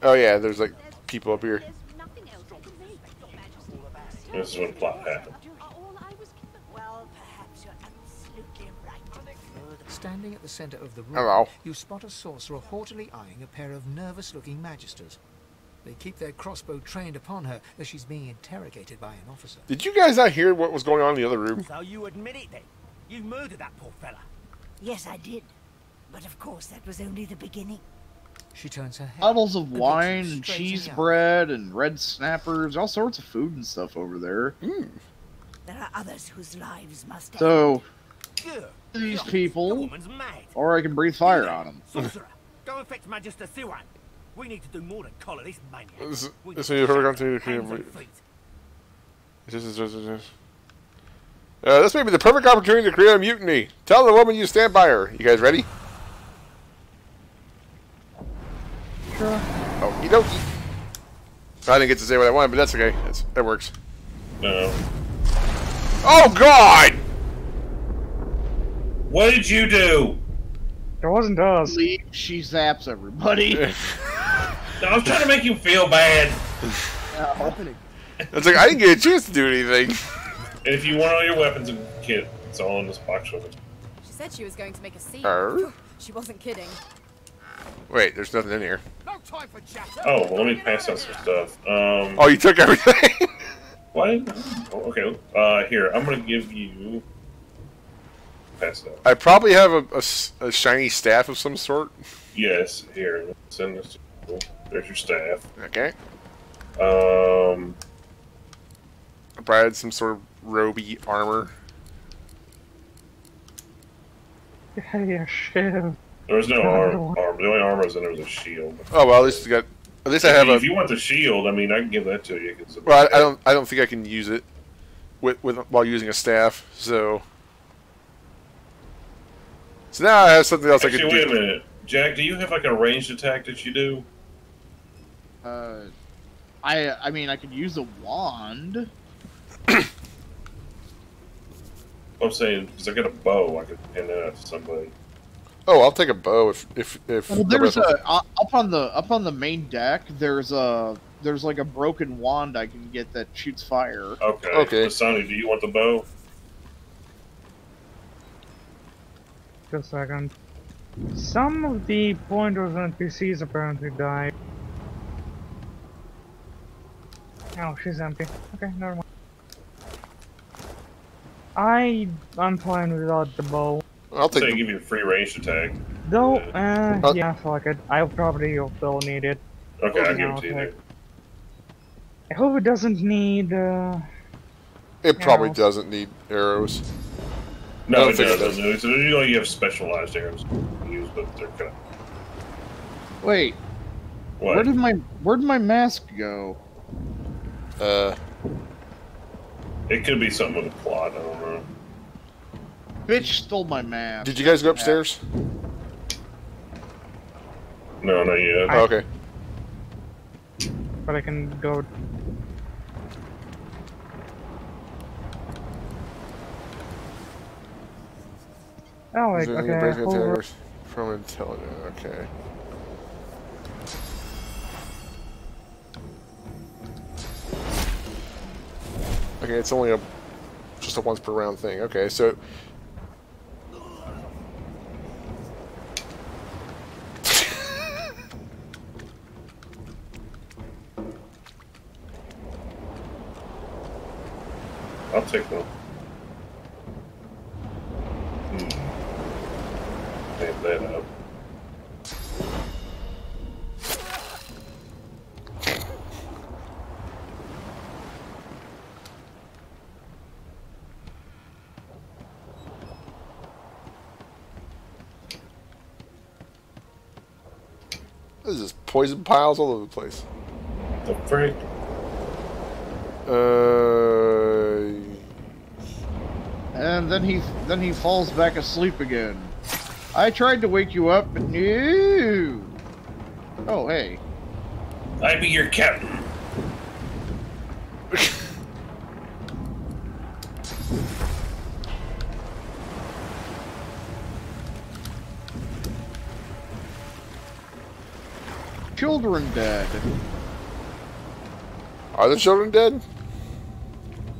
Oh yeah, there's like people up here. There's nothing else I can make, Your Majesty. this is when the plot happened. Are all I was given. Well, perhaps you're absolutely right. Standing at the center of the room, Hello. you spot a sorcerer haughtily eyeing a pair of nervous-looking magisters. They keep their crossbow trained upon her as she's being interrogated by an officer. Did you guys not hear what was going on in the other room? So you admit it then? You murdered that poor fella. Yes, I did. But of course, that was only the beginning. She turns her head. Bottles of wine, and cheese bread, and red snappers, all sorts of food and stuff over there. There are others whose lives must end. So, Good. these people, or I can breathe fire on them. Sorcerer, go and fetch Magister Siwan. We need to do more than collar this maniac. This- We this need is to her shut going to- hands and. This is this is this. Uh, this may be the perfect opportunity to create a mutiny. Tell the woman you stand by her. You guys ready? Sure. Oh, Okie dokie. I didn't get to say what I wanted, but that's okay. That's, that works. No. Oh God! What did you do? It wasn't us. Leave, she zaps everybody. No, [LAUGHS] I was trying to make you feel bad. Oh. It's like I didn't get a chance to do anything. And if you want all your weapons and kit, it's all in this box with it. She said she was going to make a scene. Arr. She wasn't kidding. Wait, there's nothing in here. No time for chatter. Oh, well, let me pass out some stuff. Um, Oh, you took everything. [LAUGHS] what? Oh, okay. Uh, here, I'm gonna give you. Pass that. I probably have a shiny staff of some sort. Yes, here. Send this. To you. There's your staff. Okay. Um, I probably had some sort of roby armor. Yeah, [LAUGHS] yeah, shit. There was no arm. arm. The only armor was in there was a shield. Oh well, at least you got. At least I have if a. If you want the shield, I mean, I can give that to you. 'cause- Well, I, I don't. I don't think I can use it with, with while using a staff. So. So now I have something else Actually, I wait can a do. minute, Jack. Do you have like a ranged attack that you do? Uh, I I mean, I could use a wand. I'm saying because I got a bow, I could hand that out to somebody. Oh, I'll take a bow if if if. Well, there's nobody a uh, up on the up on the main deck. There's a there's like a broken wand I can get that shoots fire. Okay. Okay. Masani, do you want the bow? Just a second. Some of the pointers and NPCs apparently died. Oh, she's empty. Okay, never mind. I I'm fine without the bow. I'll Say take. give you a free ranged attack. Though, uh, Uh, yeah, fuck it. I probably will need it. Okay, I'll give it to you. okay. I hope it doesn't need. Uh, It probably Yeah. doesn't need arrows. I No, don't it think it doesn't. It's- You know, you have specialized arrows to use, but they're kind of Wait, what? where did my where did my mask go? Uh, It could be something with a plot. I don't know. Bitch stole my mask. did you guys go upstairs? No, not yet. Oh, okay. but I can go. Oh, like, Is okay. anything breaking hold on. From intelligence. Okay. Okay, it's only a just a once per round thing. Okay, so I'll take one. Hmm. That up. this is poison piles all over the place. The frick? Uh, And then he then he falls back asleep again. I tried to wake you up, but no. Oh hey, I be your captain. children dead. are the children dead?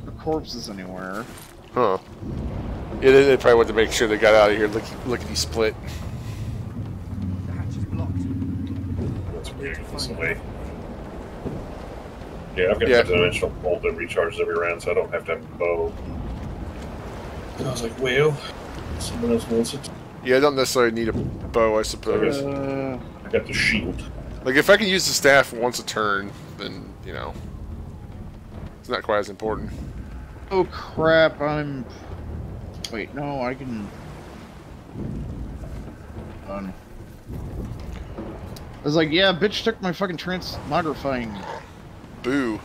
The corpses anywhere. Huh. Yeah, they, they probably wanted to make sure they got out of here lickety, lickety split. The hatch is blocked. Let's get this away. Yeah, I've got Yeah. a dimensional bolt that recharges every round, so I don't have to have a bow. I was like, well, someone else wants it. Yeah, I don't necessarily need a bow, I suppose. Uh, I got the shield. Like, if I can use the staff once a turn, then, you know, it's not quite as important. oh crap! I'm. Wait, no, I can. Done. I was like, yeah, bitch took my fucking transmogrifying. Boo.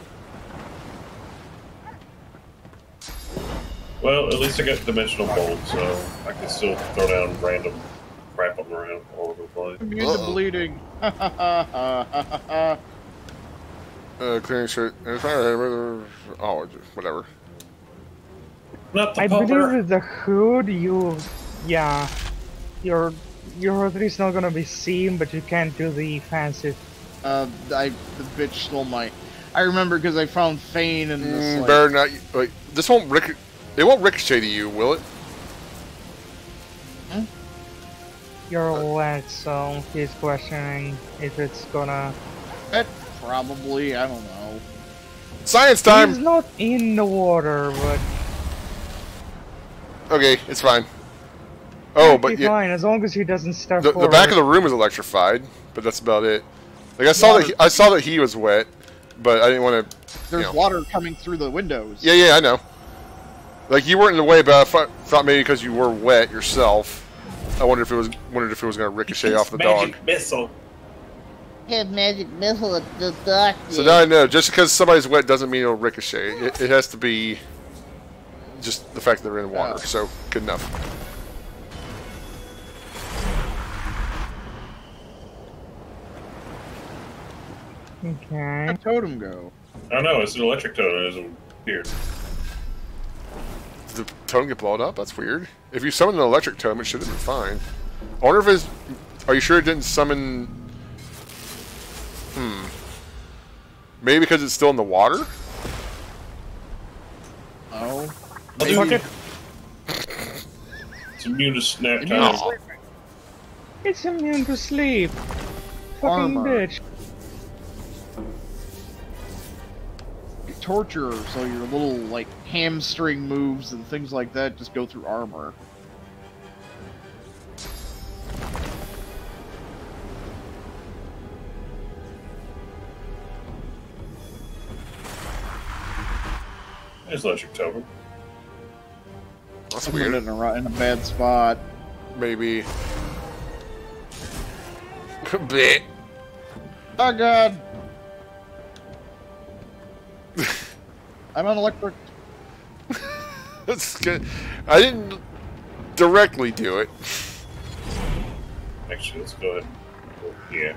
Well, at least I got dimensional bolt, so I can still throw down random crap on around all over the place. Immune to Uh-oh. bleeding. [LAUGHS] Uh, clearing shirt. Oh, whatever. Not the I believe popper. with the hood, you, yeah, your your hood is not gonna be seen, but you can't do the fancy. uh, I the bitch stole my. I remember because I found Fane in this. Mm, like, better not. Like, this won't ric- It won't ricochet to you, will it? Huh Your lead, so he's questioning if it's gonna. eh, probably. I don't know. Science time. He's not in the water, but Okay, it's fine. Oh, he'll but be yeah, fine as long as he doesn't step the, the back of the room is electrified, but that's about it. Like I saw that he, I saw that he was wet, but I didn't want to. There's know. water coming through the windows. Yeah, yeah, I know. Like you weren't in the way, but I thought, thought maybe because you were wet yourself. I wondered if it was wondered if it was going to ricochet off the dog. magic missile. Have magic missile at the doctor. So now I know. Just because somebody's wet doesn't mean it'll ricochet. It, it has to be just the fact that they're in water. So good enough. Okay. Where'd totem go? I don't know, it's an electric totem. It's weird. Did the totem get blown up? That's weird. If you summoned an electric totem, it should have been fine. I wonder if it's. Are you sure it didn't summon? Hmm. Maybe because it's still in the water. Oh. Fuck it. It's immune to snap Immune time. to sleep. It's immune to sleep. Fucking Armor. bitch. Torture, so your little like hamstring moves and things like that just go through armor. It's electric totem. That's I put it weird. in a, in a bad spot. Maybe. [LAUGHS] Bleh. Oh god! [LAUGHS] I'm on electric. [LAUGHS] That's good. I didn't directly do it. Actually, let's go ahead. Yeah.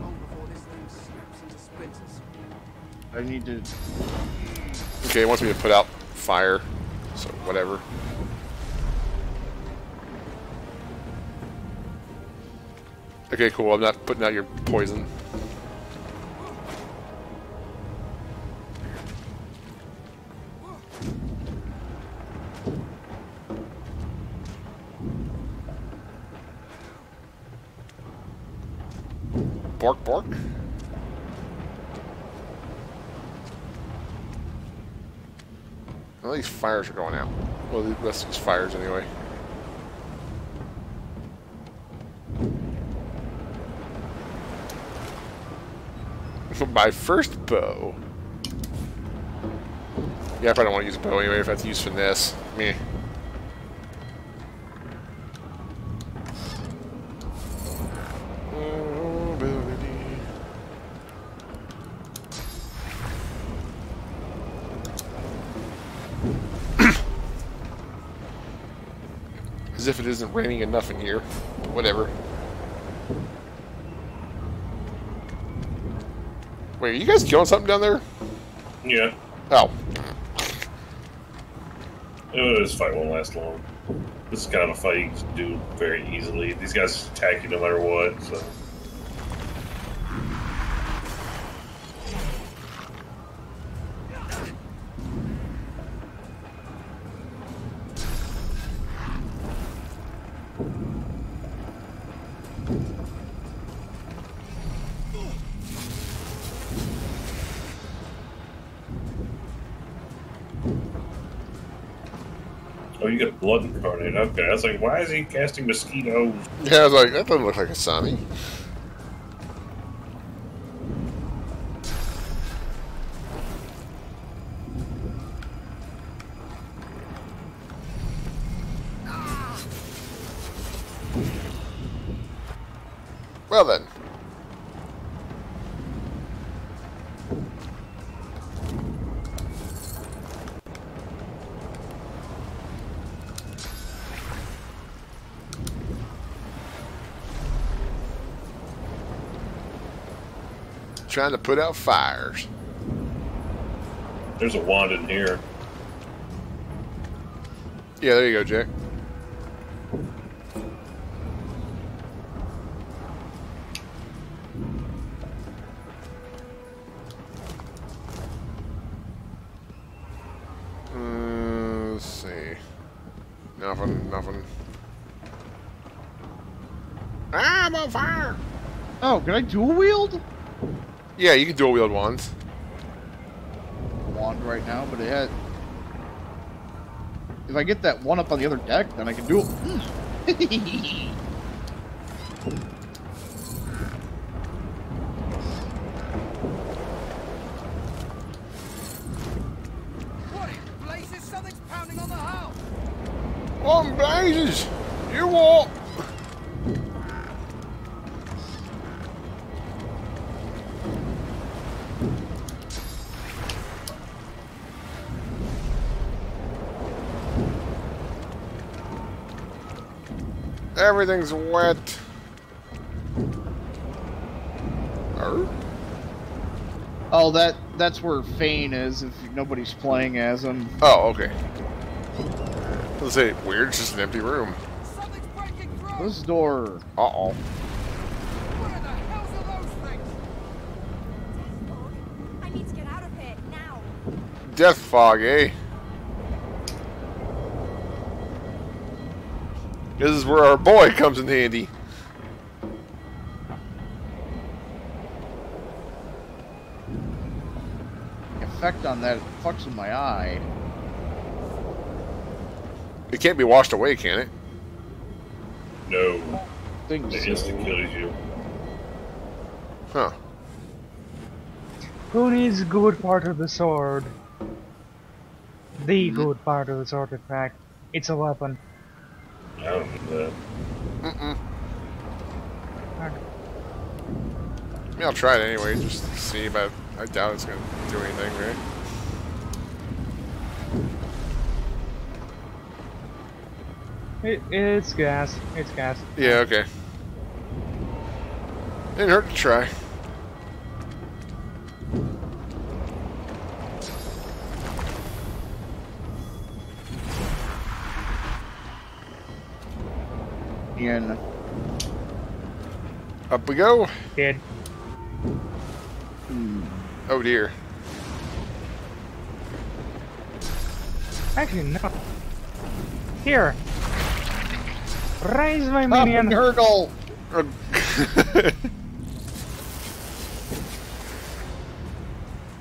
Long before this thing snaps into splinters. I need to. Okay, it wants me to put out fire. So whatever. Okay, cool. I'm not putting out your poison. Bark, bark. Well, these fires are going out. Well, the rest of these fires anyway. My first bow. Yeah, I probably don't want to use a bow anyway if I have to use finesse. Meh. It isn't raining enough in here. Whatever. Wait, are you guys killing something down there? Yeah. Oh. Oh, this fight won't last long. This is kind of a fight you can do very easily. These guys attack you no matter what, so. Was like, why is he casting mosquitoes? Yeah, I was like, that doesn't look like a Sami. Well then. Trying to put out fires. There's a wand in here. Yeah, there you go, Jack. Uh, let's see. Nothing, nothing. Ah, I'm on fire! Oh, can I dual wield? Yeah, you can dual wield wands. Wand right now, but it had. If I get that one up on the other deck, then I can do it. [LAUGHS] [LAUGHS] What in blazes? Something's pounding on the house! What in blazes? You what? Everything's wet. Oh, that that's where Fane is. If nobody's playing as him. Oh, okay. Let's say weird, it's just an empty room. Something's breaking through! This door. Uh oh. Death fog, the hell's are those things? I need to get out of here now. Death fog, eh? This is where our boy comes in handy. Effect on that fucks with my eye. It can't be washed away, can it? No. Think It so. instant kills you. Huh. Who needs good part of the sword? The mm-hmm. good part of the sword, in fact. It's a weapon. I don't need that. Mm-mm. I mean, I'll try it anyway, just to see, but I doubt it's going to do anything, right? It, it's gas. It's gas. Yeah, okay. Didn't hurt to try. In. Up we go. Dead. Oh dear. Actually, no. Here. Raise my Stop minion. and hurgle.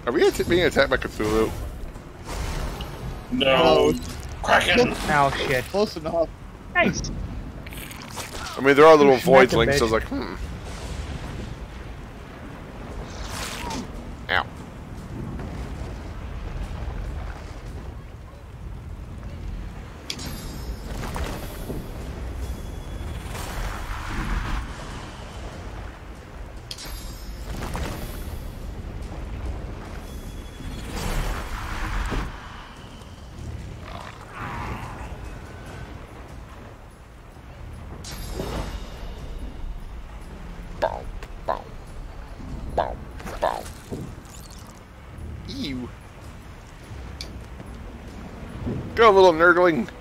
Are we being attacked by Cthulhu? No. Kraken! Oh shit. Close enough. Nice. I mean, there are little Smack voidlings, so I was like, hmm. Little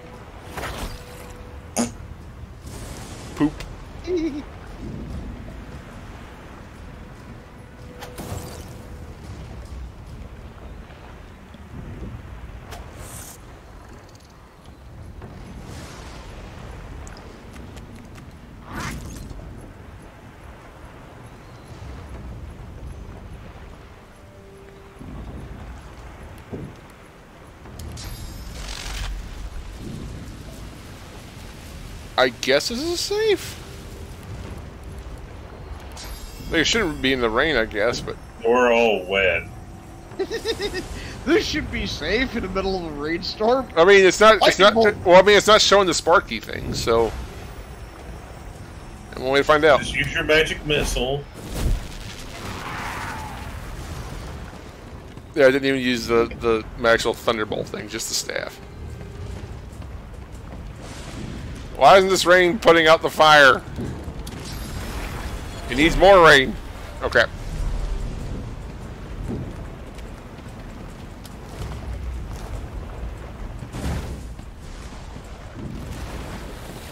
I guess this is safe. They shouldn't be in the rain, I guess, but We're all wet. [LAUGHS] this should be safe in the middle of a rainstorm. I mean, it's not. It's not. Well, I mean, it's not showing the sparky thing, so. And one way to find out. Just use your magic missile. Yeah, I didn't even use the the actual thunderbolt thing, just the staff. Why isn't this rain putting out the fire? It needs more rain. Okay.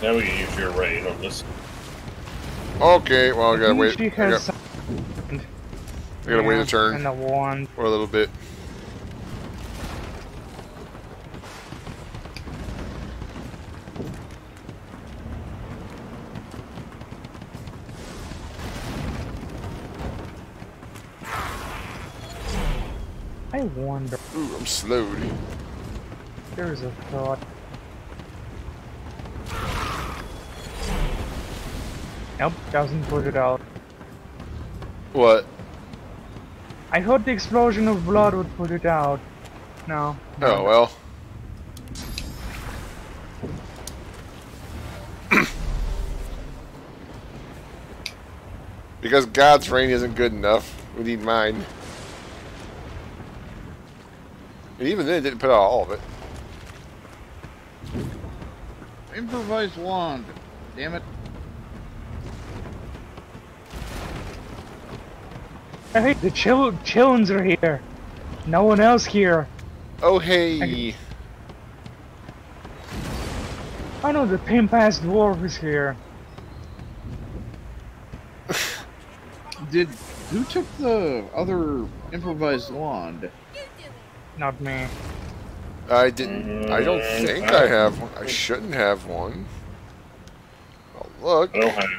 Now we can use your rain on this. Okay. Well, I gotta wait. She I gotta, I gotta wait a and turn wand. for a little bit. Wonder. Ooh, I'm slowed. There's a thought. Nope, doesn't put it out. What? I thought the explosion of blood would put it out. No. Oh well. [CLEARS THROAT] because God's rain isn't good enough, we need mine. And even then, it didn't put out all of it. Improvised wand. Damn it. Hey, the chill chillins are here. No one else here. Oh hey! I know the pimp ass dwarf is here. Did who took the other improvised wand? Not me. I didn't. I don't think I have one. I shouldn't have one. Oh look! I don't have.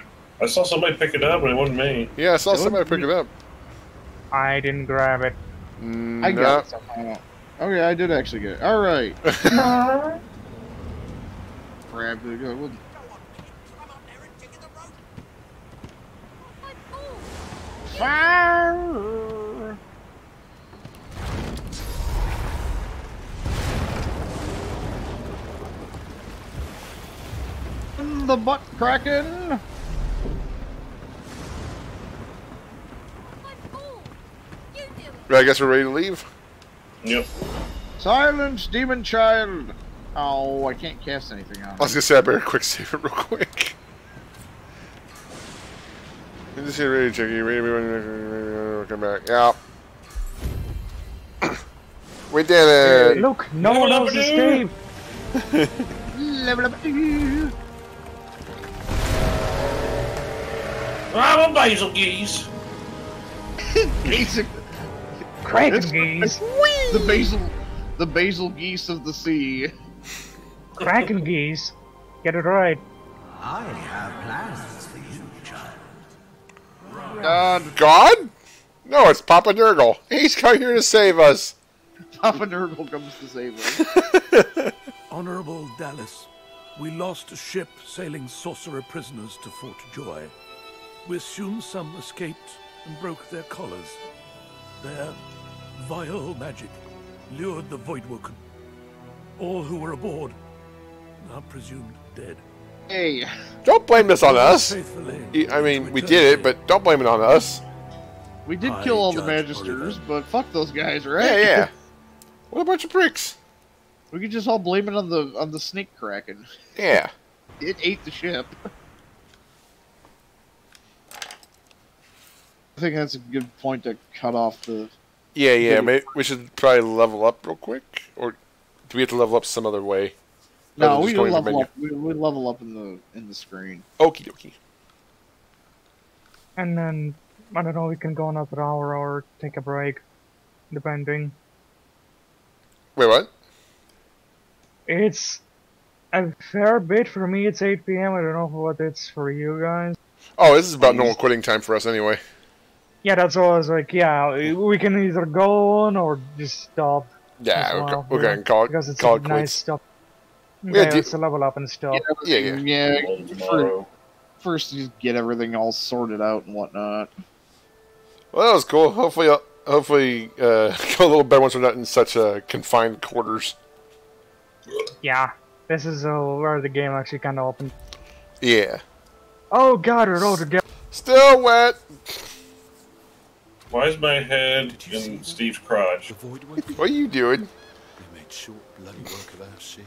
I saw somebody pick it up, and it wasn't me. Yeah, I saw somebody pick it up. I didn't grab it. Mm, I no. got it somehow. Okay, I did actually get it. Alright. Grab [LAUGHS] the go. Well, Fire! In the butt cracking. Right, I guess we're ready to leave. Yep. Silence, demon child. Oh, I can't cast anything on. I was gonna say I better quick save it real quick. I'm [LAUGHS] just here ready to check you. Ready, ready, come back. Yeah. [COUGHS] we did it. Look, no one else escaped. [LAUGHS] Level up. [LAUGHS] I'm a basil geese. [LAUGHS] Basic. Kraken geese. The basil, the basil geese of the sea. Kraken geese. Get it right. I have plans for you, child. God, God? No, it's Papa Nurgle. He's come here to save us. Papa Nurgle comes to save us. [LAUGHS] Honorable Dallis, we lost a ship sailing sorcerer prisoners to Fort Joy. We assume some escaped and broke their collars. Their vile magic lured the Voidwoken. All who were aboard are presumed dead. Hey, Don't blame this on us. I mean, we did it, but don't blame it on us. we did kill all the Magisters, but fuck those guys, right? Yeah, yeah. [LAUGHS] What a bunch of pricks. We could just all blame it on the on the snake kraken. Yeah. It ate the ship. [LAUGHS] I think that's a good point to cut off the. Yeah, yeah. Maybe we should probably level up real quick, or do we have to level up some other way? No, we just going level up. We, we level up in the in the screen. Okie dokie. And then, I don't know, we can go another hour or take a break. Depending. Wait, what? It's a fair bit for me. It's 8 p.m. I don't know what it's for you guys. Oh, this is about normal quitting time for us anyway. Yeah, that's what I was like, yeah, we can either go on or just stop. Yeah, as we're, well, we're yeah, going to call Because it's call it nice quits. stuff. Yeah, Okay, do- let's level up and stuff. Yeah, yeah. Yeah. Roll For, first, you just get everything all sorted out and whatnot. Well, that was cool. Hopefully, uh, hopefully, uh, [LAUGHS] go a little better once we're not in such uh, confined quarters. Yeah, this is uh, where the game actually kind of opened. Yeah. Oh god, we're all together. Still wet. Why is my head in Steve's crotch? What are you doing? We made short bloody work of our ship.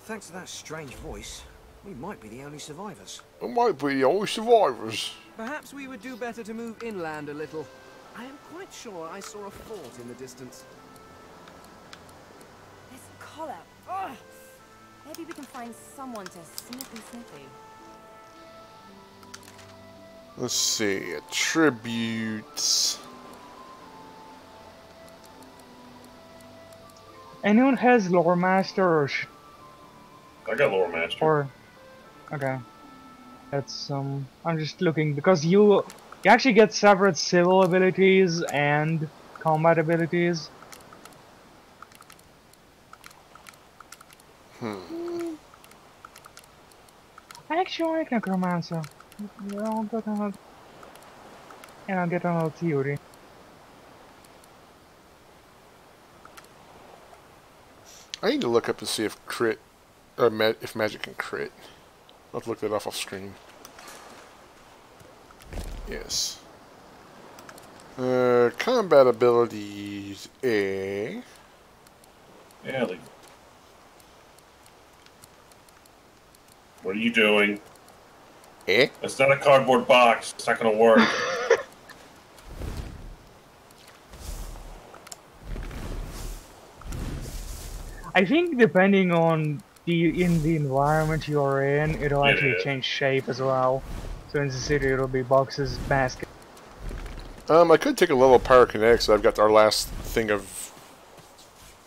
Thanks to that strange voice, we might be the only survivors. We might be the only survivors. Perhaps we would do better to move inland a little. I am quite sure I saw a fort in the distance. This collar. Ugh. Maybe we can find someone to snippy snippy. Let's see. Attributes. Anyone has lore master or sh- I got Loremaster. or okay. That's um. I'm just looking because you you actually get separate civil abilities and combat abilities. Hmm. I actually like necromancer. Another. And I'll get another theory. I need to look up and see if crit, or ma if magic can crit. To look that off off screen. Yes. Uh, combat abilities A. Yeah, like. What are you doing? Eh? It's not a cardboard box. It's not gonna work. [LAUGHS] I think depending on the in the environment you are in, it'll actually change shape as well. So in the city, it'll be boxes, basket. Um, I could take a level of pyrokinetics. So I've got our last thing of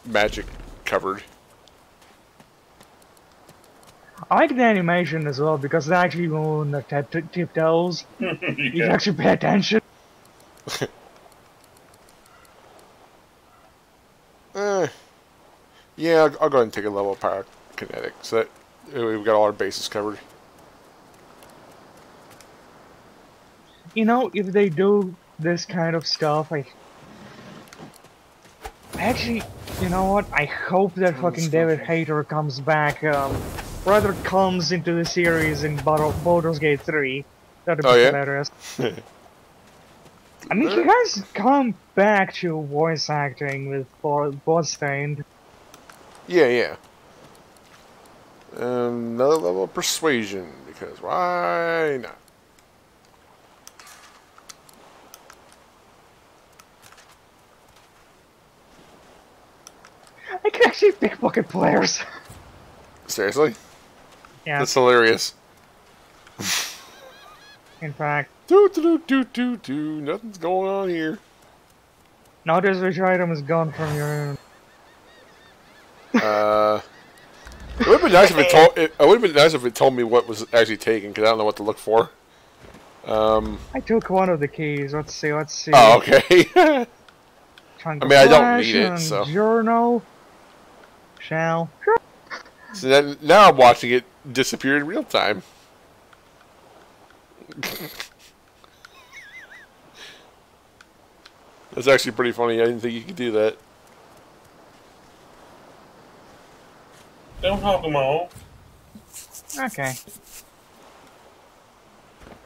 magic covered. I like the animation as well because they actually move on the tip tip tiptoes. [LAUGHS] You can actually pay attention. [LAUGHS] Eh. Yeah, I'll, I'll go ahead and take a level of pyrokinetics. So that we've got all our bases covered. You know, if they do this kind of stuff, I actually, you know what? I hope that fucking David Hayter comes back. Um, rather comes into the series in Baldur's Gate 3. That'd be Oh, yeah? hilarious. I mean, he has come back to voice acting with Bloodstained. Yeah, yeah. Um, another level of persuasion because why not? I can actually pick pickpocket players. Seriously? Yeah. That's hilarious. In fact, Do do do do do. Nothing's going on here. notice which item is gone from your own. Uh, it would have been nice if it told. It, it would have been nice if it told me what was actually taken because I don't know what to look for. Um. I took one of the keys. Let's see. Let's see. Oh, okay. [LAUGHS] I mean, I don't need it, so. Journal. Shall. So then, now I'm watching it disappear in real time. That's actually pretty funny. I didn't think you could do that. Don't hog them all. Okay.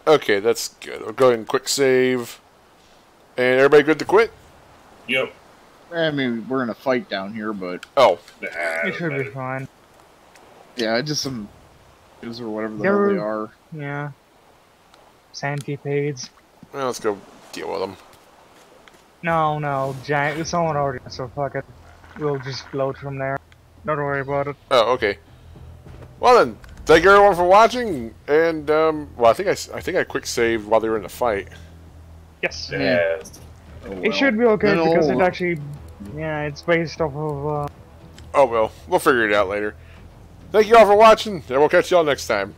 Okay, that's good. I'll go ahead and quick save. And everybody good to quit? Yep. I mean, we're in a fight down here, but Oh. It should be fine. yeah, just some or whatever the There hell they are. Yeah. Centipades. Well, let's go deal with them. No, no, giant. Someone already. So fuck it. We'll just float from there. Don't worry about it. Oh, okay. Well then, thank you everyone for watching. And um, well, I think I, s- I think I quick saved while they were in the fight. Yes. Yes. It should be okay Then because it actually, yeah, it's based off of. Uh, Oh well, we'll figure it out later. Thank you all for watching, and we'll catch y'all next time.